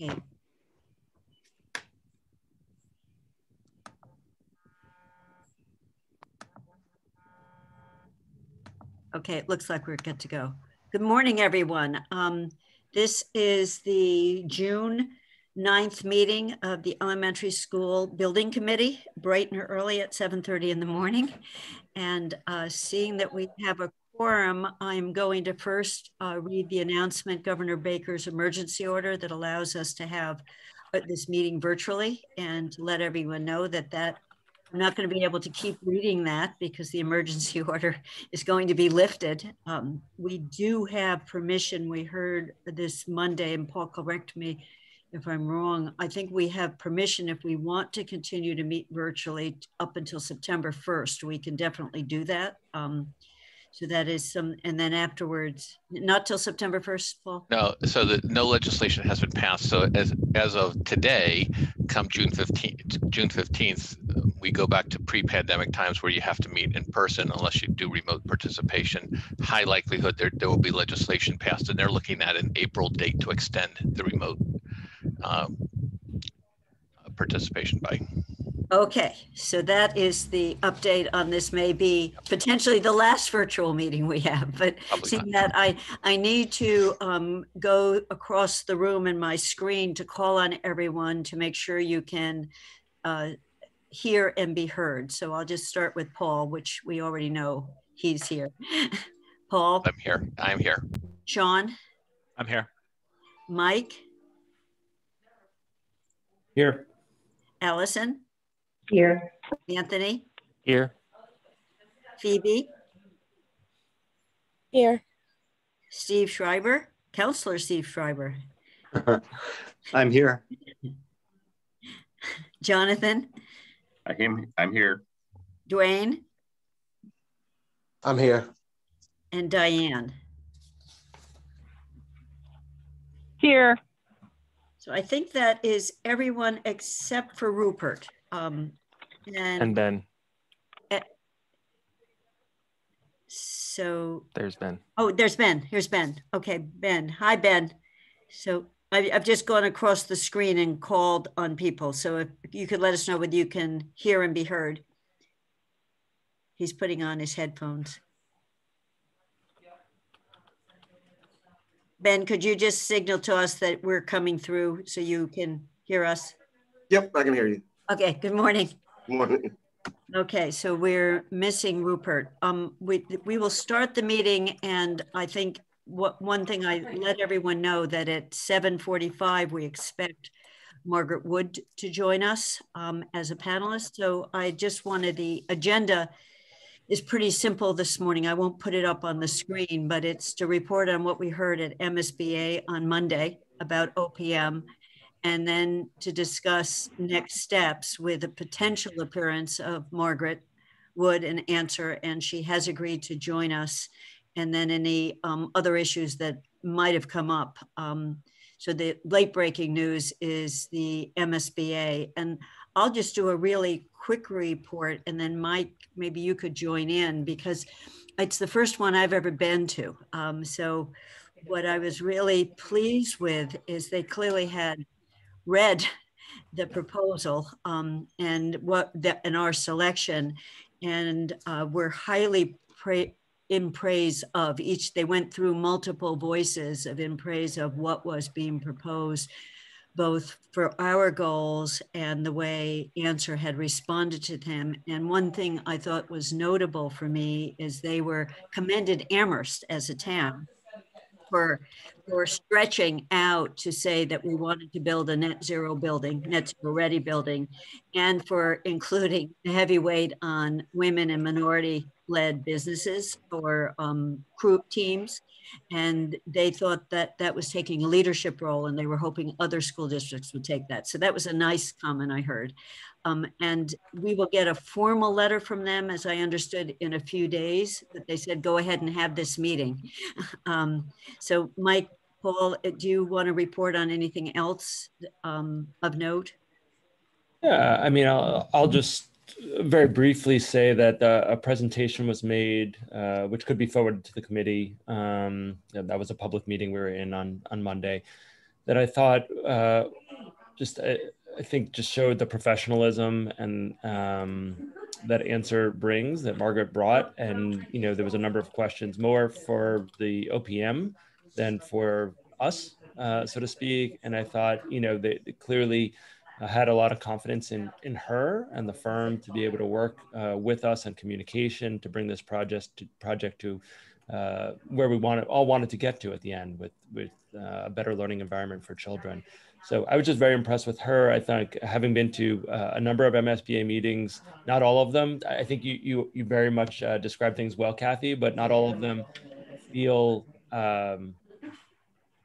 Okay. Okay, it looks like we're good to go. Good morning, everyone. Um, this is the June 9th meeting of the Elementary School Building Committee, bright and early at 7.30 in the morning. And uh, seeing that we have a quorum, I'm going to first uh, read the announcement, Governor Baker's emergency order that allows us to have uh, this meeting virtually and let everyone know that that I'm not going to be able to keep reading that because the emergency order is going to be lifted. Um, we do have permission. We heard this Monday, and Paul, correct me if I'm wrong. I think we have permission if we want to continue to meet virtually up until September 1st. We can definitely do that. Um, so that is some, and then afterwards, not till September 1st, Paul? No, so the, no legislation has been passed. So as, as of today, come June 15th, June 15th, we go back to pre-pandemic times where you have to meet in person unless you do remote participation. High likelihood there, there will be legislation passed and they're looking at an April date to extend the remote um, participation by. Okay, so that is the update on this may be potentially the last virtual meeting we have, but Probably seeing not. that I, I need to um, go across the room in my screen to call on everyone to make sure you can uh, hear and be heard. So I'll just start with Paul, which we already know he's here. Paul, I'm here. I'm here. Sean, I'm here. Mike, Here. Allison, Here. Anthony, Here. Phoebe, Here. Steve Schreiber, Councilor Steve Schreiber, I'm here. Jonathan, I am, I'm here. Dwayne, I'm here. and Diane. Here. So I think that is everyone except for Rupert. Um, And and Ben. so, There's Ben. oh, there's Ben. Here's Ben. Okay, Ben. Hi, Ben. So I, I've just gone across the screen and called on people. So if you could let us know whether you can hear and be heard. He's putting on his headphones. Ben, could you just signal to us that we're coming through so you can hear us? Yep, I can hear you. Okay, good morning. Morning. Okay, so we're missing Rupert. Um, we, we will start the meeting and I think what, one thing I let everyone know that at seven forty-five, we expect Margaret Wood to join us, um, as a panelist. So I just wanted the agenda is pretty simple this morning. I won't put it up on the screen, but it's to report on what we heard at MSBA on Monday about OPM and then to discuss next steps with a potential appearance of Margaret Wood and Anser, and she has agreed to join us. And then any um, other issues that might have come up. Um, so the late breaking news is the MSBA, and I'll just do a really quick report, and then Mike, maybe you could join in because it's the first one I've ever been to. Um, so what I was really pleased with is they clearly had read the proposal um, and what the, and our selection, and uh, we're highly pra- in praise of each. They went through multiple voices of in praise of what was being proposed, both for our goals and the way Anser had responded to them. And one thing I thought was notable for me is they were commended Amherst as a town for for stretching out to say that we wanted to build a net zero building, net zero ready building, and for including the heavy weight on women and minority led businesses or um, group teams. And they thought that that was taking a leadership role and they were hoping other school districts would take that. So that was a nice comment I heard. Um, and we will get a formal letter from them, as I understood, in a few days. But they said, go ahead and have this meeting. Um, so, Mike, Paul, uh, do you want to report on anything else um, of note? Yeah, I mean, I'll, I'll just very briefly say that uh, a presentation was made, uh, which could be forwarded to the committee. Um, that was a public meeting we were in on, on Monday. that I thought uh, just I, think just showed the professionalism and um, that Anser brings that Margaret brought, and you know there was a number of questions more for the OPM than for us, uh, so to speak, and I thought you know they, they clearly. I had a lot of confidence in in her and the firm to be able to work uh, with us on communication to bring this project to, project to uh, where we wanted all wanted to get to at the end with with uh, a better learning environment for children. So I was just very impressed with her. I think having been to uh, a number of MSBA meetings, not all of them. I think you you you very much uh, describe things well, Kathy, but not all of them feel. Um,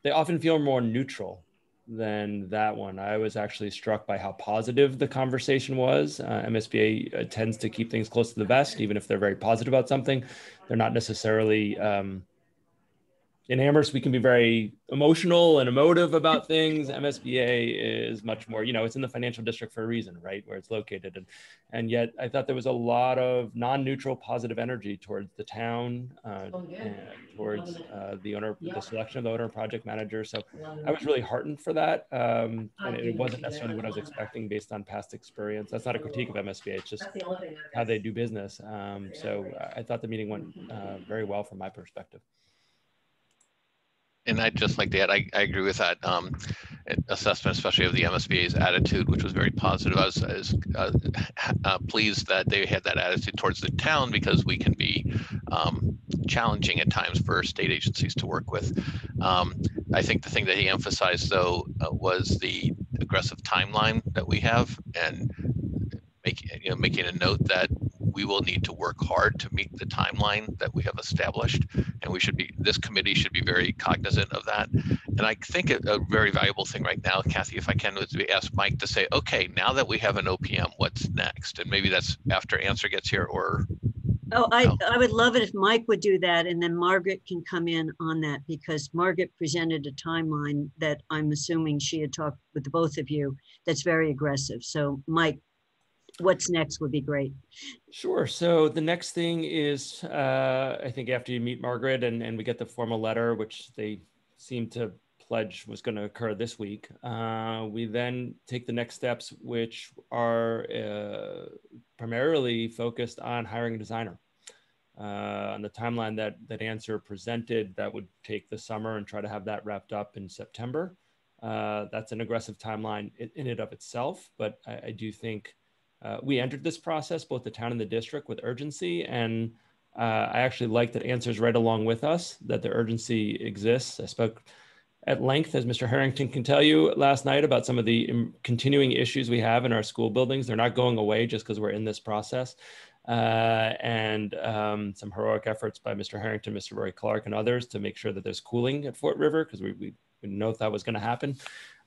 they often feel more neutral than that one. I was actually struck by how positive the conversation was. Uh, MSBA uh, tends to keep things close to the vest, even if they're very positive about something. They're not necessarily um, in Amherst, we can be very emotional and emotive about things. MSBA is much more, you know, it's in the financial district for a reason, right, where it's located. And, and yet I thought there was a lot of non-neutral positive energy towards the town, uh, oh, and towards uh, the owner, the selection of the owner project manager. So I was really heartened for that. Um, and it wasn't necessarily what I was expecting based on past experience. That's not a critique of MSBA, it's just how they do business. Um, so I thought the meeting went uh, very well from my perspective and I'd just like to add, I, I agree with that um, assessment, especially of the MSBA's attitude, which was very positive. I was, I was uh, uh, pleased that they had that attitude towards the town because we can be um, challenging at times for state agencies to work with. Um, I think the thing that he emphasized, though, uh, was the aggressive timeline that we have and making, you know, making a note that we will need to work hard to meet the timeline that we have established and we should be this committee should be very cognizant of that. And i think a, a very valuable thing right now kathy if i can is to ask mike to say okay now that we have an opm what's next? And maybe that's after Anser gets here or Oh, I, I would love it if Mike would do that and then Margaret can come in on that because Margaret presented a timeline that I'm assuming she had talked with the both of you that's very aggressive. So Mike, what's next would be great. Sure. So the next thing is, uh, I think after you meet Margaret and, and we get the formal letter, which they seem to pledge was going to occur this week, uh, we then take the next steps, which are uh, primarily focused on hiring a designer. Uh, on the timeline that that Anser presented, that would take the summer and try to have that wrapped up in September. Uh, that's an aggressive timeline in, in, and of itself, but I, I do think uh, we entered this process, both the town and the district, with urgency. And uh, I actually like that answers right along with us that the urgency exists. I spoke at length, as Mr. Harrington can tell you last night, about some of the continuing issues we have in our school buildings. They're not going away just because we're in this process. Uh, and um, some heroic efforts by Mr. Harrington, Mr. Roy Clark, and others to make sure that there's cooling at Fort River because we, we, we know if that was going to happen.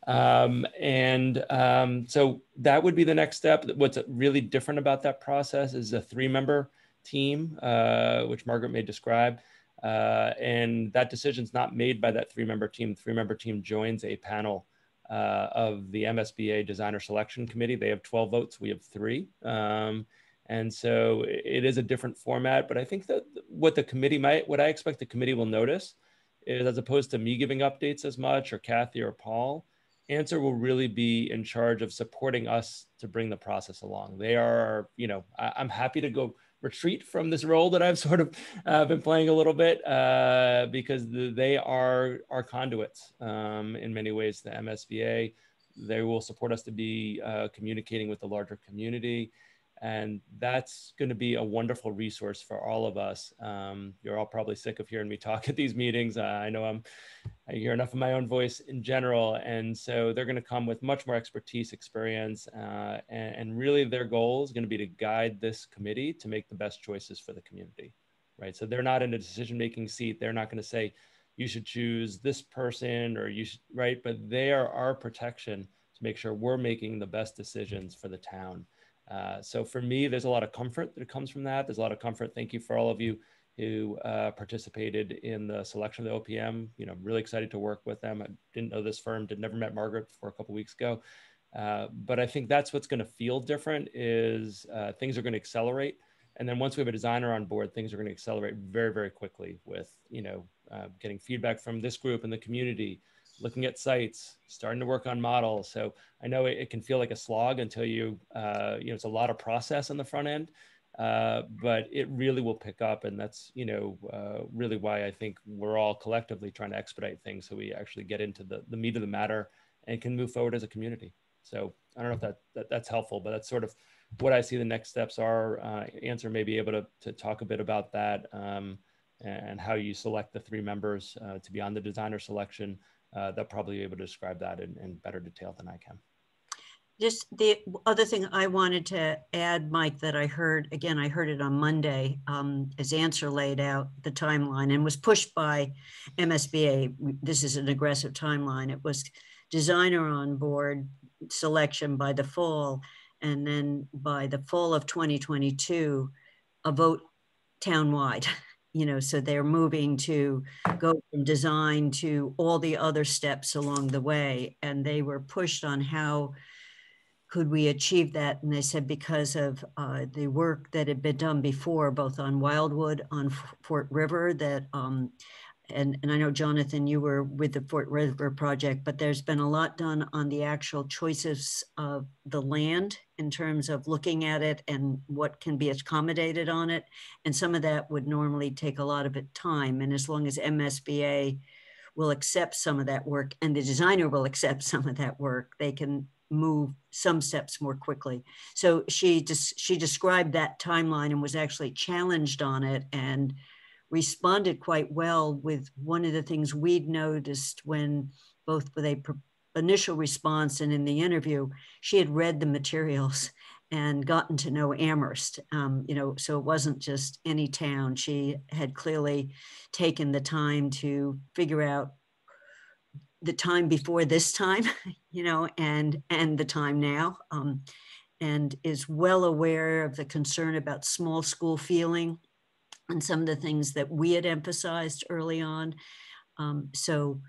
Um, and um, so that would be the next step. What's really different about that process is a three member team, uh, which Margaret may describe. Uh, and that decision is not made by that three member team. Three member team joins a panel uh, of the MSBA Designer Selection Committee. They have 12 votes, we have three. Um, and so it is a different format, but I think that what the committee might, what I expect the committee will notice is as opposed to me giving updates as much or Kathy or Paul, Anser will really be in charge of supporting us to bring the process along they are you know I, am happy to go retreat from this role that i've sort of uh, been playing a little bit uh, because the, they are our conduits um, in many ways the msba they will support us to be uh, communicating with the larger community and that's going to be a wonderful resource for all of us. Um, you're all probably sick of hearing me talk at these meetings. I know I'm, I hear enough of my own voice in general. And so they're going to come with much more expertise, experience, uh, and, and, really their goal is going to be to guide this committee to make the best choices for the community, right? So they're not in a decision-making seat. They're not going to say, you should choose this person or you should, right? But they are our protection to make sure we're making the best decisions for the town. Uh, so for me, there's a lot of comfort that comes from that. There's a lot of comfort. Thank you for all of you who uh, participated in the selection of the OPM. You know, really excited to work with them. I didn't know this firm, did never met Margaret before a couple weeks ago. Uh, but I think that's what's going to feel different is uh, things are going to accelerate. And then once we have a designer on board, things are going to accelerate very, very quickly with, you know, uh, getting feedback from this group and the community, looking at sites, starting to work on models. So I know it, it can feel like a slog until you, uh, you know, it's a lot of process on the front end, uh, but it really will pick up. And that's, you know, uh, really why I think we're all collectively trying to expedite things so we actually get into the, the meat of the matter and can move forward as a community. So I don't know if that, that that's helpful, but that's sort of what I see the next steps are. Uh, Anser may be able to, to talk a bit about that um, and how you select the three members uh, to be on the designer selection. Uh, they'll probably be able to describe that in, in better detail than I can. Just the other thing I wanted to add, Mike, that I heard, again, I heard it on Monday, um, as Anser laid out the timeline and was pushed by MSBA. This is an aggressive timeline. It was designer on board selection by the fall. And then by the fall of 2022, a vote townwide. You know, so they're moving to go from design to all the other steps along the way. And they were pushed on how could we achieve that? And they said because of uh, the work that had been done before, both on Wildwood, on Fort River, that um, and, and I know Jonathan, you were with the Fort River project, but there's been a lot done on the actual choices of the land in terms of looking at it and what can be accommodated on it. And some of that would normally take a lot of it time. And as long as MSBA will accept some of that work and the designer will accept some of that work, they can move some steps more quickly. So she just she described that timeline and was actually challenged on it and responded quite well with one of the things we'd noticed when both with a initial response and in the interview, she had read the materials and gotten to know Amherst. Um, you know, so it wasn't just any town. She had clearly taken the time to figure out the time before this time, you know, and and the time now, um, and is well aware of the concern about small school feeling and some of the things that we had emphasized early on. Um, so,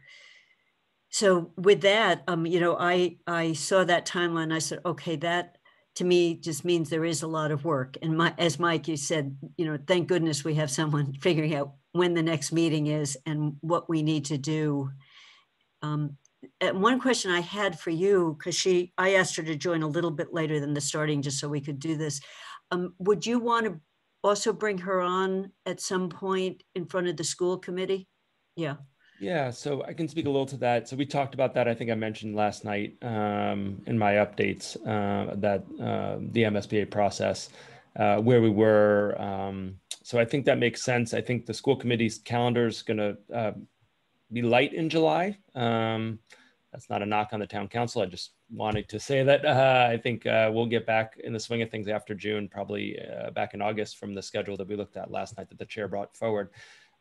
so with that, um, you know, I I saw that timeline. I said, okay, that to me just means there is a lot of work. And my, as Mike, you said, you know, thank goodness we have someone figuring out when the next meeting is and what we need to do. Um, and one question I had for you, because she, I asked her to join a little bit later than the starting, just so we could do this. Um, would you want to also bring her on at some point in front of the school committee? Yeah. Yeah, so I can speak a little to that. So we talked about that. I think I mentioned last night um, in my updates uh, that uh, the MSBA process, uh, where we were. Um, so I think that makes sense. I think the school committee's calendar is going to uh, be light in July. Um, that's not a knock on the town council. I just wanted to say that uh, I think uh, we'll get back in the swing of things after June, probably uh, back in August from the schedule that we looked at last night that the chair brought forward.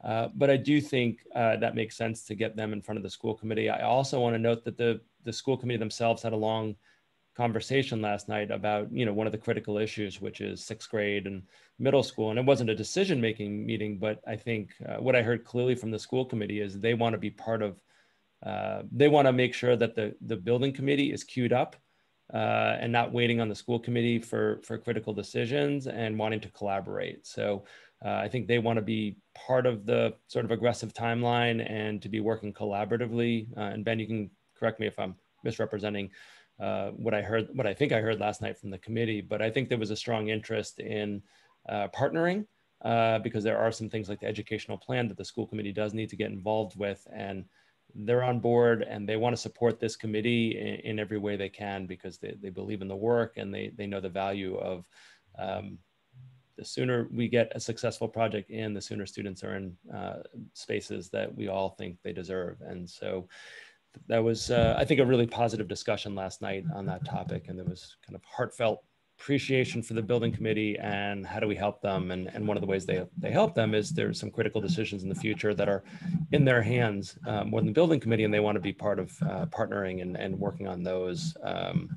Uh, but I do think uh, that makes sense to get them in front of the school committee. I also want to note that the the school committee themselves had a long conversation last night about you know one of the critical issues, which is sixth grade and middle school. And it wasn't a decision making meeting, but I think uh, what I heard clearly from the school committee is they want to be part of uh, they want to make sure that the, the building committee is queued up uh, and not waiting on the school committee for, for critical decisions and wanting to collaborate. So uh, I think they want to be part of the sort of aggressive timeline and to be working collaboratively. Uh, and Ben, you can correct me if I'm misrepresenting uh, what I heard, what I think I heard last night from the committee, but I think there was a strong interest in partnering because there are some things like the educational plan that the school committee does need to get involved with. And they're on board and they want to support this committee in, in, every way they can because they, they believe in the work and they, they know the value of um, the sooner we get a successful project in, the sooner students are in uh, spaces that we all think they deserve. And so that was, uh, I think, a really positive discussion last night on that topic. And there was kind of heartfelt appreciation for the building committee and how do we help them and, and one of the ways they, they help them is there's some critical decisions in the future that are in their hands uh, more than the building committee and they want to be part of uh, partnering and, and working on those um,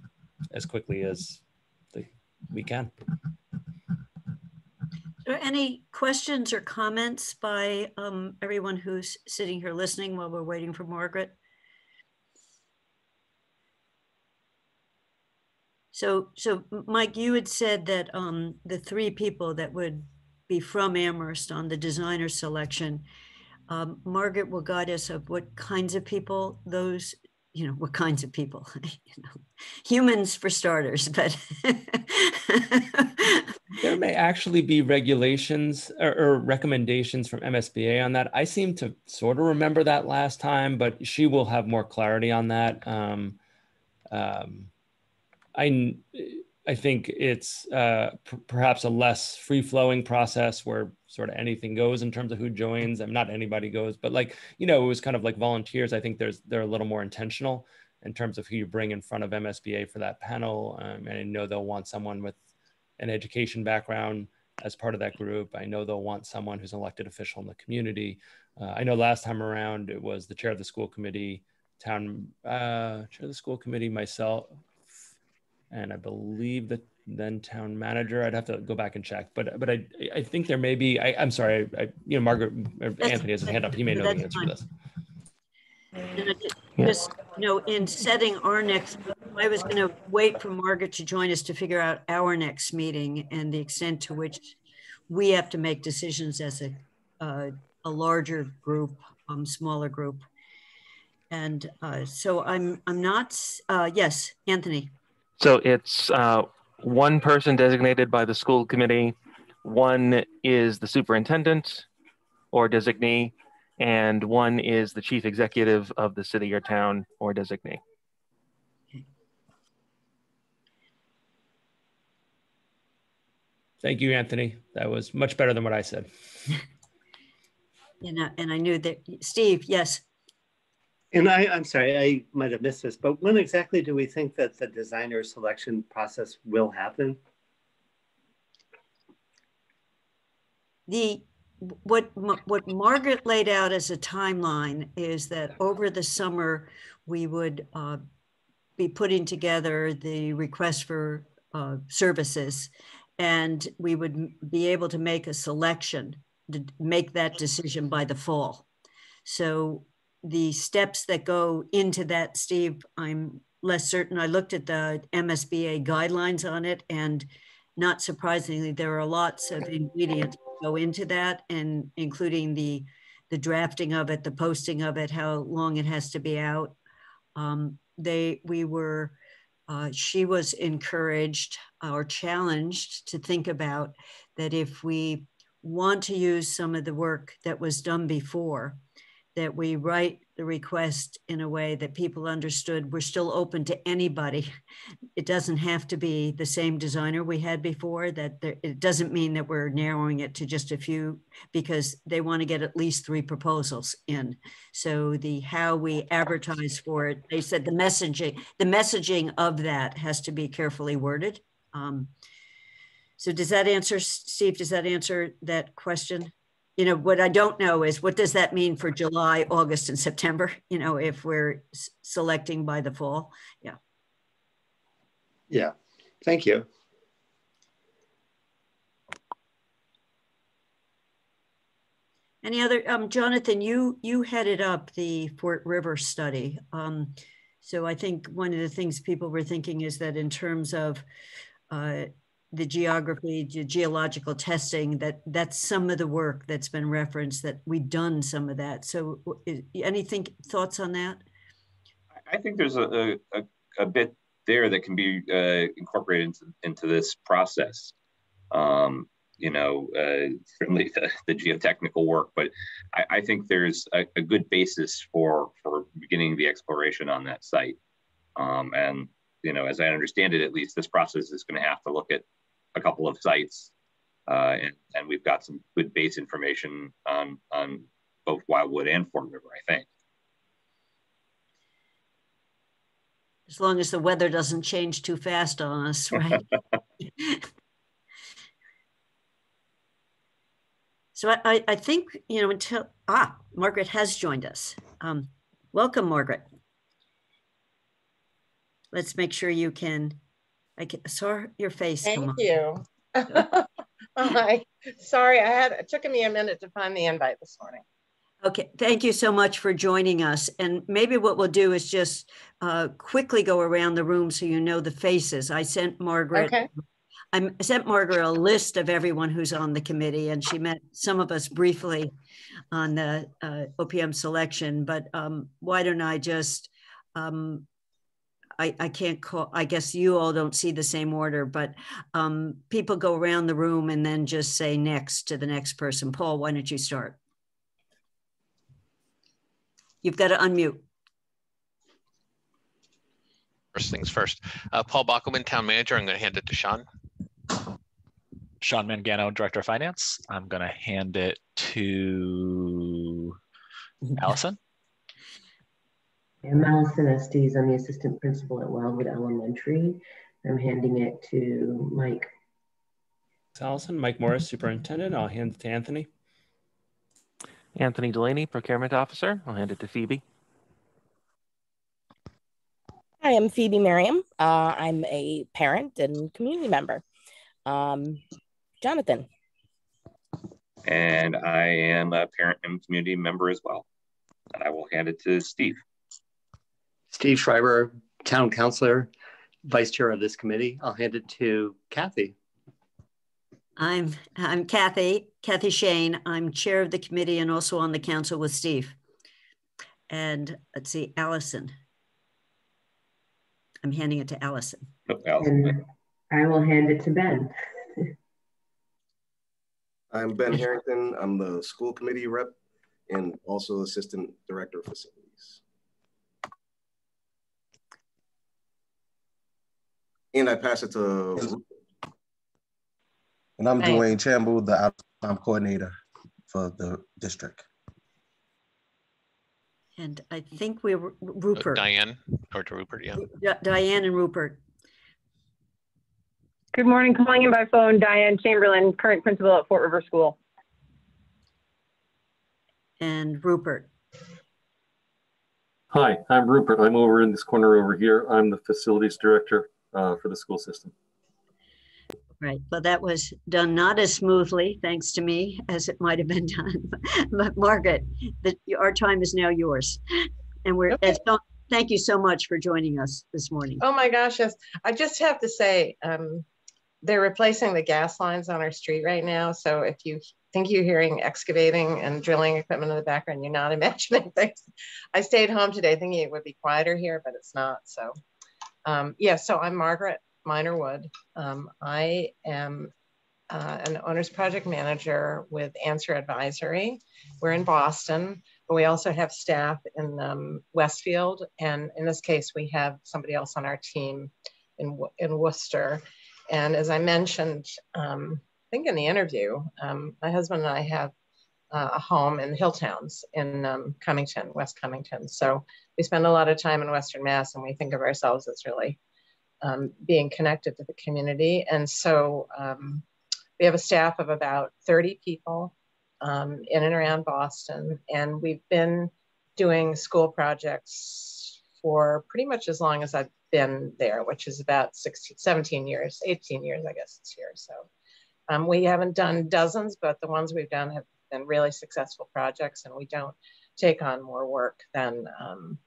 as quickly as we can. Are any questions or comments by um, everyone who's sitting here listening while we're waiting for Margaret? So, so Mike, you had said that um, the three people that would be from Amherst on the designer selection, um, Margaret will guide us of what kinds of people those, you know, what kinds of people, you know, humans for starters, but There may actually be regulations or, or recommendations from MSBA on that. I seem to sort of remember that last time, but she will have more clarity on that. Um, um, I, I think it's uh, p- perhaps a less free flowing process where sort of anything goes in terms of who joins. I'm not anybody goes, but like you know, it was kind of like volunteers. I think there's they're a little more intentional in terms of who you bring in front of MSBA for that panel. Um, and I know they'll want someone with an education background as part of that group. I know they'll want someone who's an elected official in the community. Uh, I know last time around it was the chair of the school committee, town uh, chair of the school committee, myself, and I believe the then town manager. I'd have to go back and check, but but I I think there may be. I, I'm sorry, I, you know Margaret or Anthony has a hand up. He may know the answer fine. to this. And I ju- Yeah. Just, you know, in setting our next, I was going to wait for Margaret to join us to figure out our next meeting and the extent to which we have to make decisions as a, uh, a larger group, um, smaller group. And uh, so I'm, I'm not, uh, yes, Anthony. So it's uh, one person designated by the school committee, one is the superintendent or designee, and one is the chief executive of the city or town or designee. Thank you, Anthony. That was much better than what I said. And I, and I knew that, Steve, yes. And I, I'm sorry, I might have missed this, but when exactly do we think that the designer selection process will happen? The, what, what Margaret laid out as a timeline is that over the summer, we would uh, be putting together the request for uh, services. And we would be able to make a selection, to make that decision by the fall. So the steps that go into that, Steve, I'm less certain. I looked at the MSBA guidelines on it and not surprisingly, there are lots of ingredients that go into that and including the, the drafting of it, the posting of it, how long it has to be out. Um, they, we were, uh, she was encouraged or challenged to think about that if we want to use some of the work that was done before, that we write the request in a way that people understood we're still open to anybody. It doesn't have to be the same designer we had before, that there, it doesn't mean that we're narrowing it to just a few because they want to get at least three proposals in. So the how we advertise for it, they said the messaging, the messaging of that has to be carefully worded. Um, so does that answer, Steve, does that answer that question? You know, what I don't know is what does that mean for July, August, and September? You know, if we're selecting by the fall. Yeah. Yeah, thank you. Any other, um, Jonathan, you, you headed up the Fort River study. Um, so I think one of the things people were thinking is that in terms of uh, the geography, the geological testing, that that's some of the work that's been referenced, that we've done some of that. So w- i- anything, thoughts on that? I think there's a, a, a bit there that can be uh, incorporated into, into this process. Um, you know, uh, certainly the, the geotechnical work, but I, I think there's a, a good basis for for beginning the exploration on that site. Um, and you know, as I understand it, at least this process is going to have to look at a couple of sites, uh, and, and we've got some good base information on on both Wildwood and Fort River, I think. As long as the weather doesn't change too fast on us, right? So I, I, I think, you know, until, ah, Margaret has joined us. Um, welcome, Margaret. Let's make sure you can, I saw your face Thank you. Hi, sorry, I had, it took me a minute to find the invite this morning. Okay, thank you so much for joining us. And maybe what we'll do is just uh, quickly go around the room so you know the faces. I sent Margaret Okay, I sent Margaret a list of everyone who's on the committee, and she met some of us briefly on the uh, OPM selection. But um, why don't I just, um, I, I can't call, I guess you all don't see the same order, but um, people go around the room and then just say next to the next person. Paul, why don't you start? You've got to unmute. First things first. Uh, Paul Bockelman, Town Manager. I'm going to hand it to Sean. Sean Mangano, Director of Finance. I'm going to hand it to Allison. I'm Allison Estes. I'm the assistant principal at Wildwood Elementary. I'm handing it to Mike. It's Allison. Mike Morris, superintendent. I'll hand it to Anthony. Anthony Delaney, procurement officer. I'll hand it to Phoebe. Hi, I'm Phoebe Merriam. Uh, I'm a parent and community member. Um, Jonathan. And I am a parent and community member as well. And I will hand it to Steve. Steve Schreiber, town councilor, vice chair of this committee. I'll hand it to Kathy. I'm I'm Kathy, Kathy Shain. I'm chair of the committee and also on the council with Steve. And let's see, Allison. I'm handing it to Allison. And I will hand it to Ben. I'm Ben Harrington. I'm the school committee rep and also assistant director of facilities. And I pass it to. And I'm Dwayne Chamble, the out coordinator for the district. And I think we were Rupert. Uh, Diane or to Rupert, yeah. D Diane and Rupert. Good morning, calling in by phone, Diane Chamberlain, current principal at Fort River School. And Rupert. Hi, I'm Rupert. I'm over in this corner over here. I'm the facilities director uh, for the school system. Right. Well, that was done not as smoothly, thanks to me, as it might have been done. but Margaret, the, our time is now yours. And we're, okay. so, thank you so much for joining us this morning. Oh my gosh, yes. I just have to say, um, they're replacing the gas lines on our street right now. So if you think you're hearing excavating and drilling equipment in the background, you're not imagining things. I stayed home today thinking it would be quieter here, but it's not. So um, yeah, so I'm Margaret Minorwood. Um, I am uh, an owner's project manager with Anser Advisory. We're in Boston, but we also have staff in um, Westfield. And in this case, we have somebody else on our team in, in Worcester. And as I mentioned, um, I think in the interview, um, my husband and I have uh, a home in the Hilltowns in um, Cummington, West Cummington. So we spend a lot of time in Western Mass and we think of ourselves as really um, being connected to the community. And so um, we have a staff of about 30 people um, in and around Boston. And we've been doing school projects for pretty much as long as I've been there, which is about 16, 17 years, 18 years, I guess it's here. So um, we haven't done dozens, but the ones we've done have been really successful projects and we don't take on more work than um,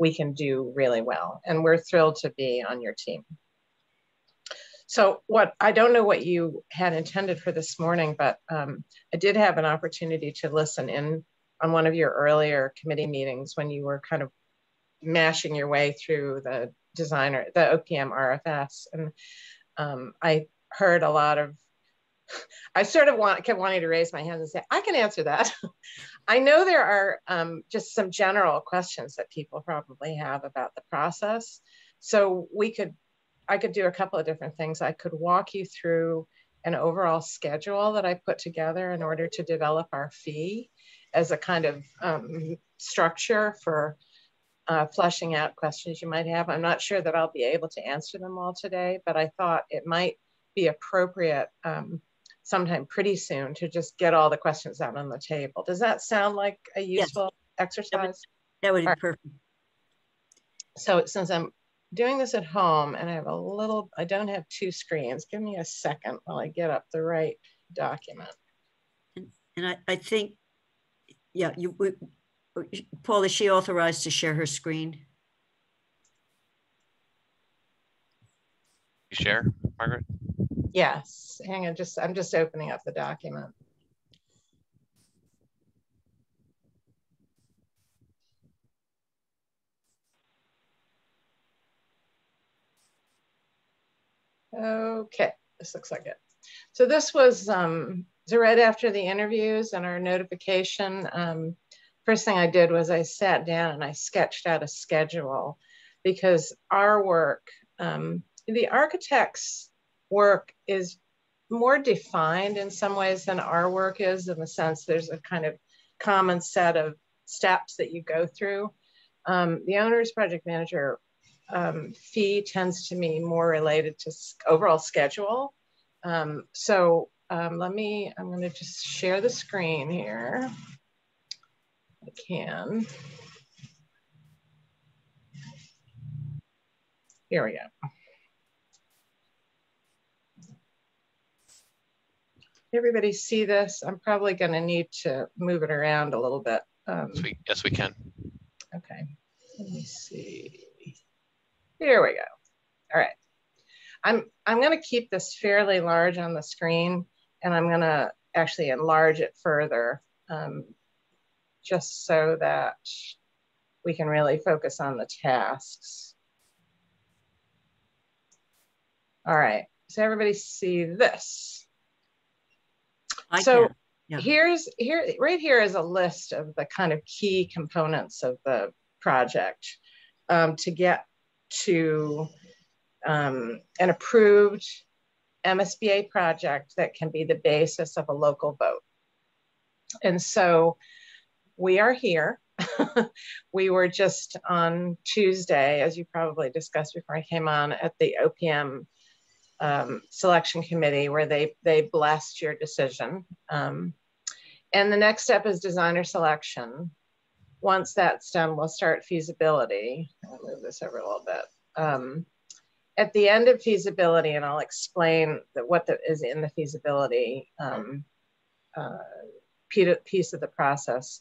we can do really well. And we're thrilled to be on your team. So what, I don't know what you had intended for this morning, but um, I did have an opportunity to listen in on one of your earlier committee meetings when you were kind of mashing your way through the designer, the OPM RFS. And um, I heard a lot of I sort of want, kept wanting to raise my hand and say, I can answer that. I know there are um, just some general questions that people probably have about the process. So we could, I could do a couple of different things. I could walk you through an overall schedule that I put together in order to develop our fee as a kind of um, structure for uh, fleshing out questions you might have. I'm not sure that I'll be able to answer them all today, but I thought it might be appropriate um, sometime pretty soon to just get all the questions out on the table. Does that sound like a useful yes. exercise? That would, that would be perfect. So since I'm doing this at home and I have a little, I don't have two screens, give me a second while I get up the right document. And, and I, I think, yeah, you, we, Paul, is she authorized to share her screen? You share, Margaret? Yes, hang on, just I'm just opening up the document. Okay, this looks like it. So this was um, so right after the interviews and our notification. Um, first thing I did was I sat down and I sketched out a schedule because our work, um, the architect's work is more defined in some ways than our work is in the sense there's a kind of common set of steps that you go through. Um, the owner's project manager um, fee tends to be more related to overall schedule. Um, so um, let me, I'm gonna just share the screen here. I can. Here we go. Everybody see this? I'm probably gonna need to move it around a little bit. Um, yes, we, yes, we can. Okay, let me see. Here we go. All right. I'm, I'm going to keep this fairly large on the screen and I'm going to actually enlarge it further um, just so that we can really focus on the tasks. All right, so everybody see this. I so yeah. here's here right here is a list of the kind of key components of the project um, to get to um, an approved MSBA project that can be the basis of a local vote. And so we are here. we were just on Tuesday, as you probably discussed before I came on, at the OPM um, selection committee where they, they blessed your decision. Um, and the next step is designer selection once that's done, we'll start feasibility. I'll move this over a little bit. Um, at the end of feasibility, and I'll explain that what the, is in the feasibility um, uh, piece of the process,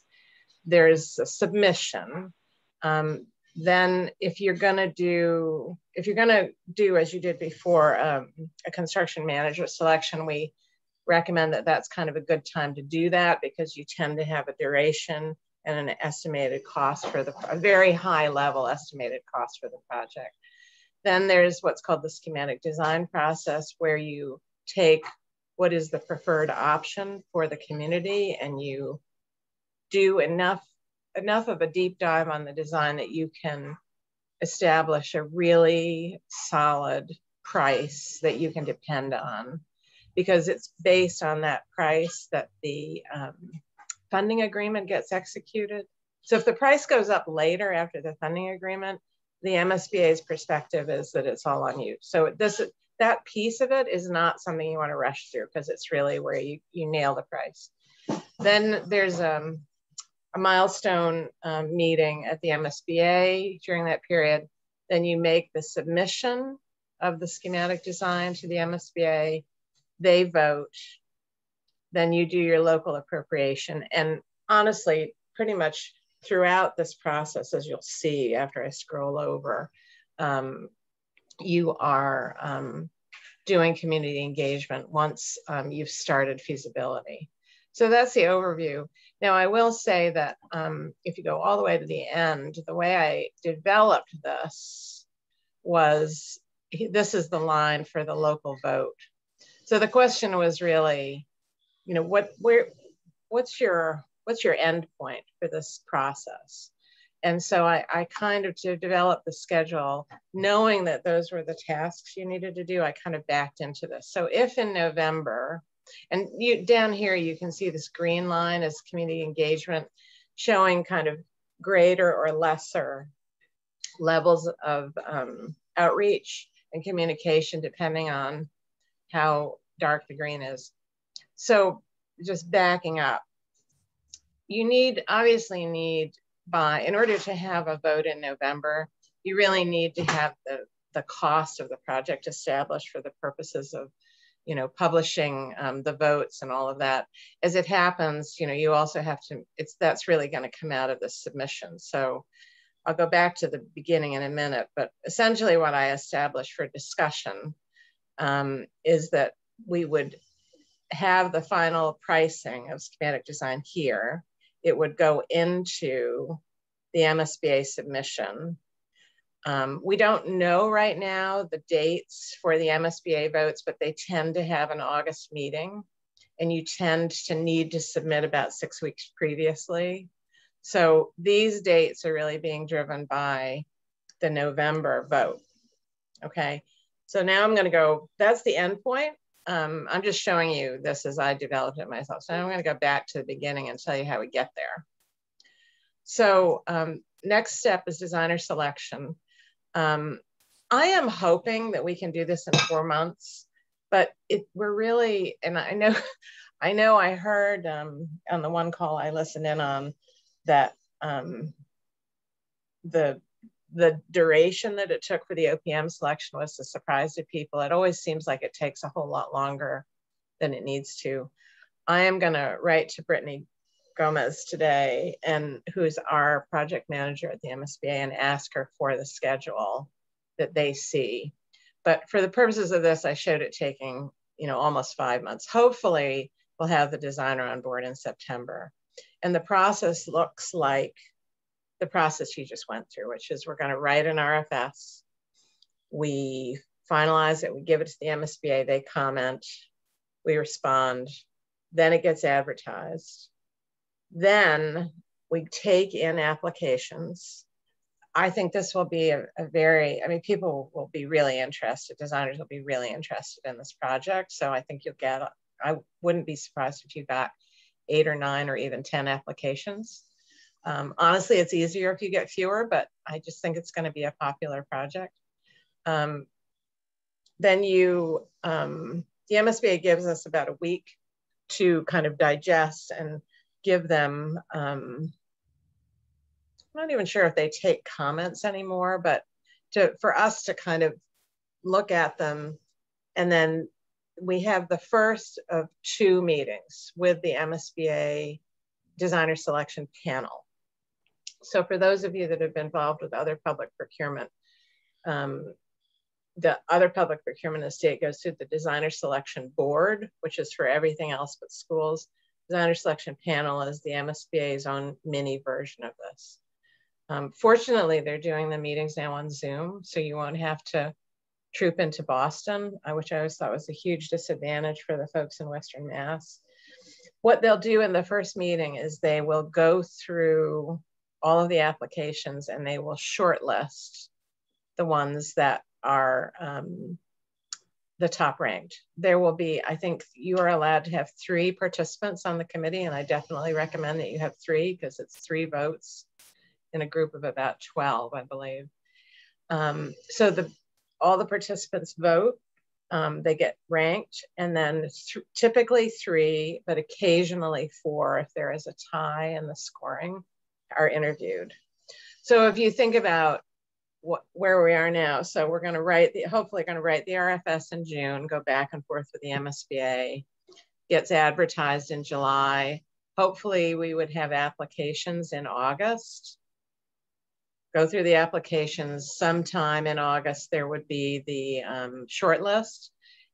there's a submission. Um, then if you're gonna do, if you're gonna do as you did before, um, a construction manager selection, we recommend that that's kind of a good time to do that because you tend to have a duration and an estimated cost for the, a very high level estimated cost for the project. Then there's what's called the schematic design process where you take what is the preferred option for the community and you do enough, enough of a deep dive on the design that you can establish a really solid price that you can depend on because it's based on that price that the um, funding agreement gets executed. So if the price goes up later after the funding agreement, the MSBA's perspective is that it's all on you. So this that piece of it is not something you want to rush through because it's really where you, you nail the price. Then there's um, a milestone um, meeting at the MSBA during that period. Then you make the submission of the schematic design to the MSBA. They vote then you do your local appropriation. And honestly, pretty much throughout this process, as you'll see after I scroll over, um, you are um, doing community engagement once um, you've started feasibility. So that's the overview. Now, I will say that um, if you go all the way to the end, the way I developed this was this is the line for the local vote. So the question was really, you know, what, where, what's your, what's your end point for this process? And so I, I kind of to develop the schedule, knowing that those were the tasks you needed to do, I kind of backed into this. So if in November, and you down here, you can see this green line as community engagement showing kind of greater or lesser levels of um, outreach and communication depending on how dark the green is. So just backing up, you need, obviously need by, in order to have a vote in November, you really need to have the, the cost of the project established for the purposes of you know, publishing um, the votes and all of that. As it happens, you know, you also have to, it's, that's really gonna come out of the submission. So I'll go back to the beginning in a minute, but essentially what I established for discussion um, is that we would have the final pricing of schematic design here. It would go into the MSBA submission. Um, we don't know right now the dates for the MSBA votes, but they tend to have an August meeting and you tend to need to submit about six weeks previously. So these dates are really being driven by the November vote. Okay, so now I'm gonna go, that's the end point. Um, I'm just showing you this as I developed it myself. So I'm gonna go back to the beginning and tell you how we get there. So um, next step is designer selection. Um, I am hoping that we can do this in four months, but it, we're really, and I know, I know I heard um, on the one call I listened in on that um, the the duration that it took for the OPM selection was a surprise to people. It always seems like it takes a whole lot longer than it needs to. I am going to write to Brittany Gomez today, and who's our project manager at the MSBA, and ask her for the schedule that they see. But for the purposes of this, I showed it taking, you know, almost five months. Hopefully, we'll have the designer on board in September. And the process looks like the process you just went through, which is we're going to write an RFS. We finalize it, we give it to the MSBA, they comment, we respond, then it gets advertised. Then we take in applications. I think this will be a, a, very, I mean, people will be really interested, designers will be really interested in this project. So I think you'll get, I wouldn't be surprised if you got eight or nine or even 10 applications. Um, honestly, it's easier if you get fewer, but I just think it's going to be a popular project. Um, then you, um, the MSBA gives us about a week to kind of digest and give them, um, I'm not even sure if they take comments anymore, but to, for us to kind of look at them and then we have the first of two meetings with the MSBA designer selection panel. So for those of you that have been involved with other public procurement, um, the other public procurement in the state goes through the designer selection board, which is for everything else but schools. Designer selection panel is the MSBA's own mini version of this. Um, fortunately, they're doing the meetings now on Zoom, so you won't have to troop into Boston, uh, which I always thought was a huge disadvantage for the folks in Western Mass. What they'll do in the first meeting is they will go through all of the applications and they will shortlist the ones that are um, the top ranked. There will be, I think you are allowed to have three participants on the committee and I definitely recommend that you have three because it's three votes in a group of about 12, I believe. Um, so the all the participants vote. Um, they get ranked, and then th typically three, but occasionally four if there is a tie in the scoring, are interviewed. So if you think about where we are now, so we're going to write the hopefully going to write the RFS in June, go back and forth with the MSBA, gets advertised in July. Hopefully, we would have applications in August go through the applications sometime in August, there would be the um, short list.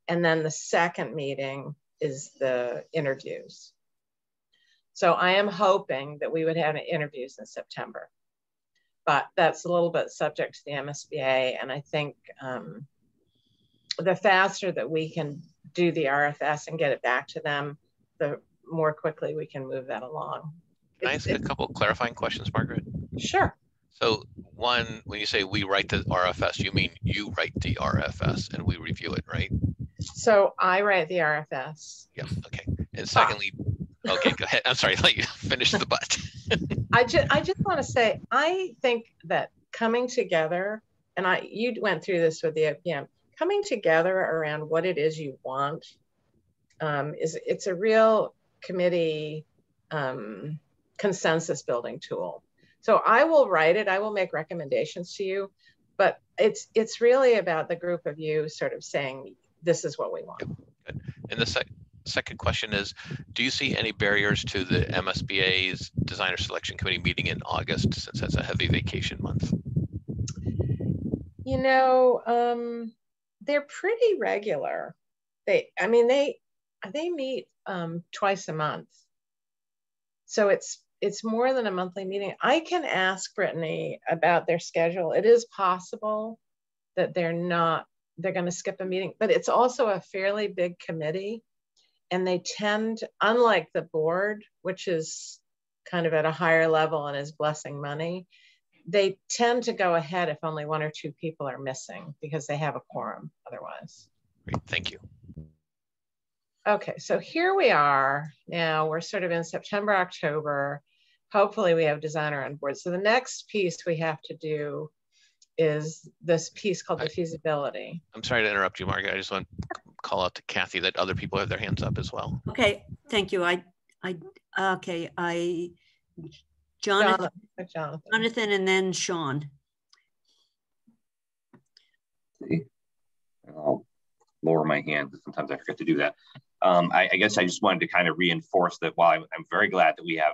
And then the second meeting is the interviews. So I am hoping that we would have interviews in September, but that's a little bit subject to the MSBA. And I think um, the faster that we can do the RFS and get it back to them, the more quickly we can move that along. Can I ask a couple of clarifying questions, Margaret? Sure. So one, when you say we write the RFS, you mean you write the RFS and we review it, right? So I write the RFS. Yeah. Okay. And secondly, ah. Okay, go ahead. I'm sorry, let you finish the butt. I just I just want to say I think that coming together, and I you went through this with the OPM, coming together around what it is you want um, is it's a real committee um, consensus building tool. So I will write it. I will make recommendations to you, but it's it's really about the group of you sort of saying this is what we want. Good. And the sec second question is, do you see any barriers to the MSBA's designer selection committee meeting in August since that's a heavy vacation month? You know, um, they're pretty regular. They, I mean, they they meet um, twice a month, so it's it's more than a monthly meeting. I can ask Brittany about their schedule. It is possible that they're not they're going to skip a meeting, but it's also a fairly big committee, and they tend, unlike the board, which is kind of at a higher level and is blessing money, they tend to go ahead if only one or two people are missing because they have a quorum otherwise. Great, thank you. Okay, so here we are now. We're sort of in September, October. Hopefully, we have designer on board. So the next piece we have to do is this piece called the feasibility. I'm sorry to interrupt you, Margaret. I just want call out to Kathy that other people have their hands up as well. Okay, thank you. I, I, okay, I, Jonathan, Jonathan, Jonathan, and then Sean. I'll lower my hand because sometimes I forget to do that. Um, I, I, guess I just wanted to kind of reinforce that while I'm, I'm, very glad that we have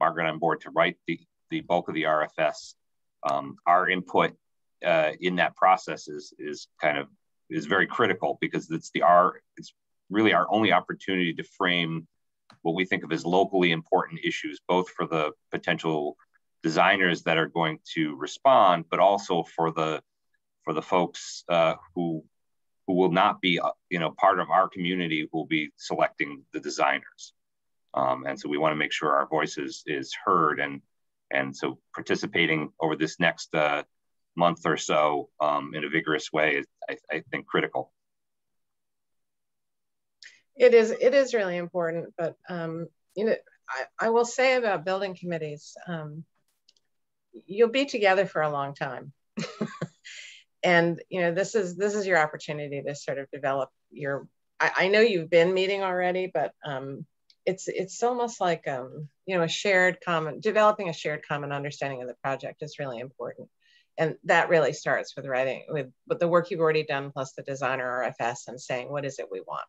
Margaret on board to write the, the bulk of the RFS, um, our input uh, in that process is, is kind of is very critical because it's the our it's really our only opportunity to frame what we think of as locally important issues, both for the potential designers that are going to respond, but also for the for the folks uh, who who will not be uh, you know part of our community who will be selecting the designers. Um, and so we want to make sure our voices is heard and and so participating over this next uh, month or so um, in a vigorous way is I, I think critical. It is, it is really important, but um, you know, I, I will say about building committees, um, you'll be together for a long time. and you know, this is this is your opportunity to sort of develop your I, I know you've been meeting already, but um, it's it's almost like um, you know a shared common developing a shared common understanding of the project is really important and that really starts with writing with, with the work you've already done plus the designer rfs and saying what is it we want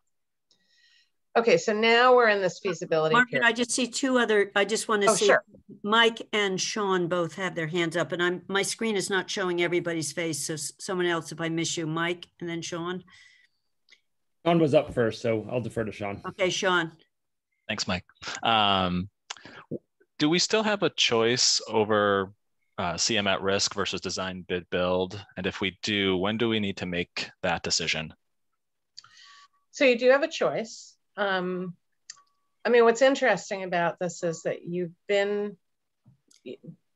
Okay, so now we're in this feasibility Margaret, period. I just see two other, I just want to Oh, see sure. Mike and Sean both have their hands up and I'm, my screen is not showing everybody's face. So someone else, if I miss you, Mike and then Sean. Sean was up first, so I'll defer to Sean. Okay, Sean. Thanks, Mike. Um, do we still have a choice over uh, CM at risk versus design bid build? And if we do, when do we need to make that decision? So you do have a choice. Um, I mean, what's interesting about this is that you've been,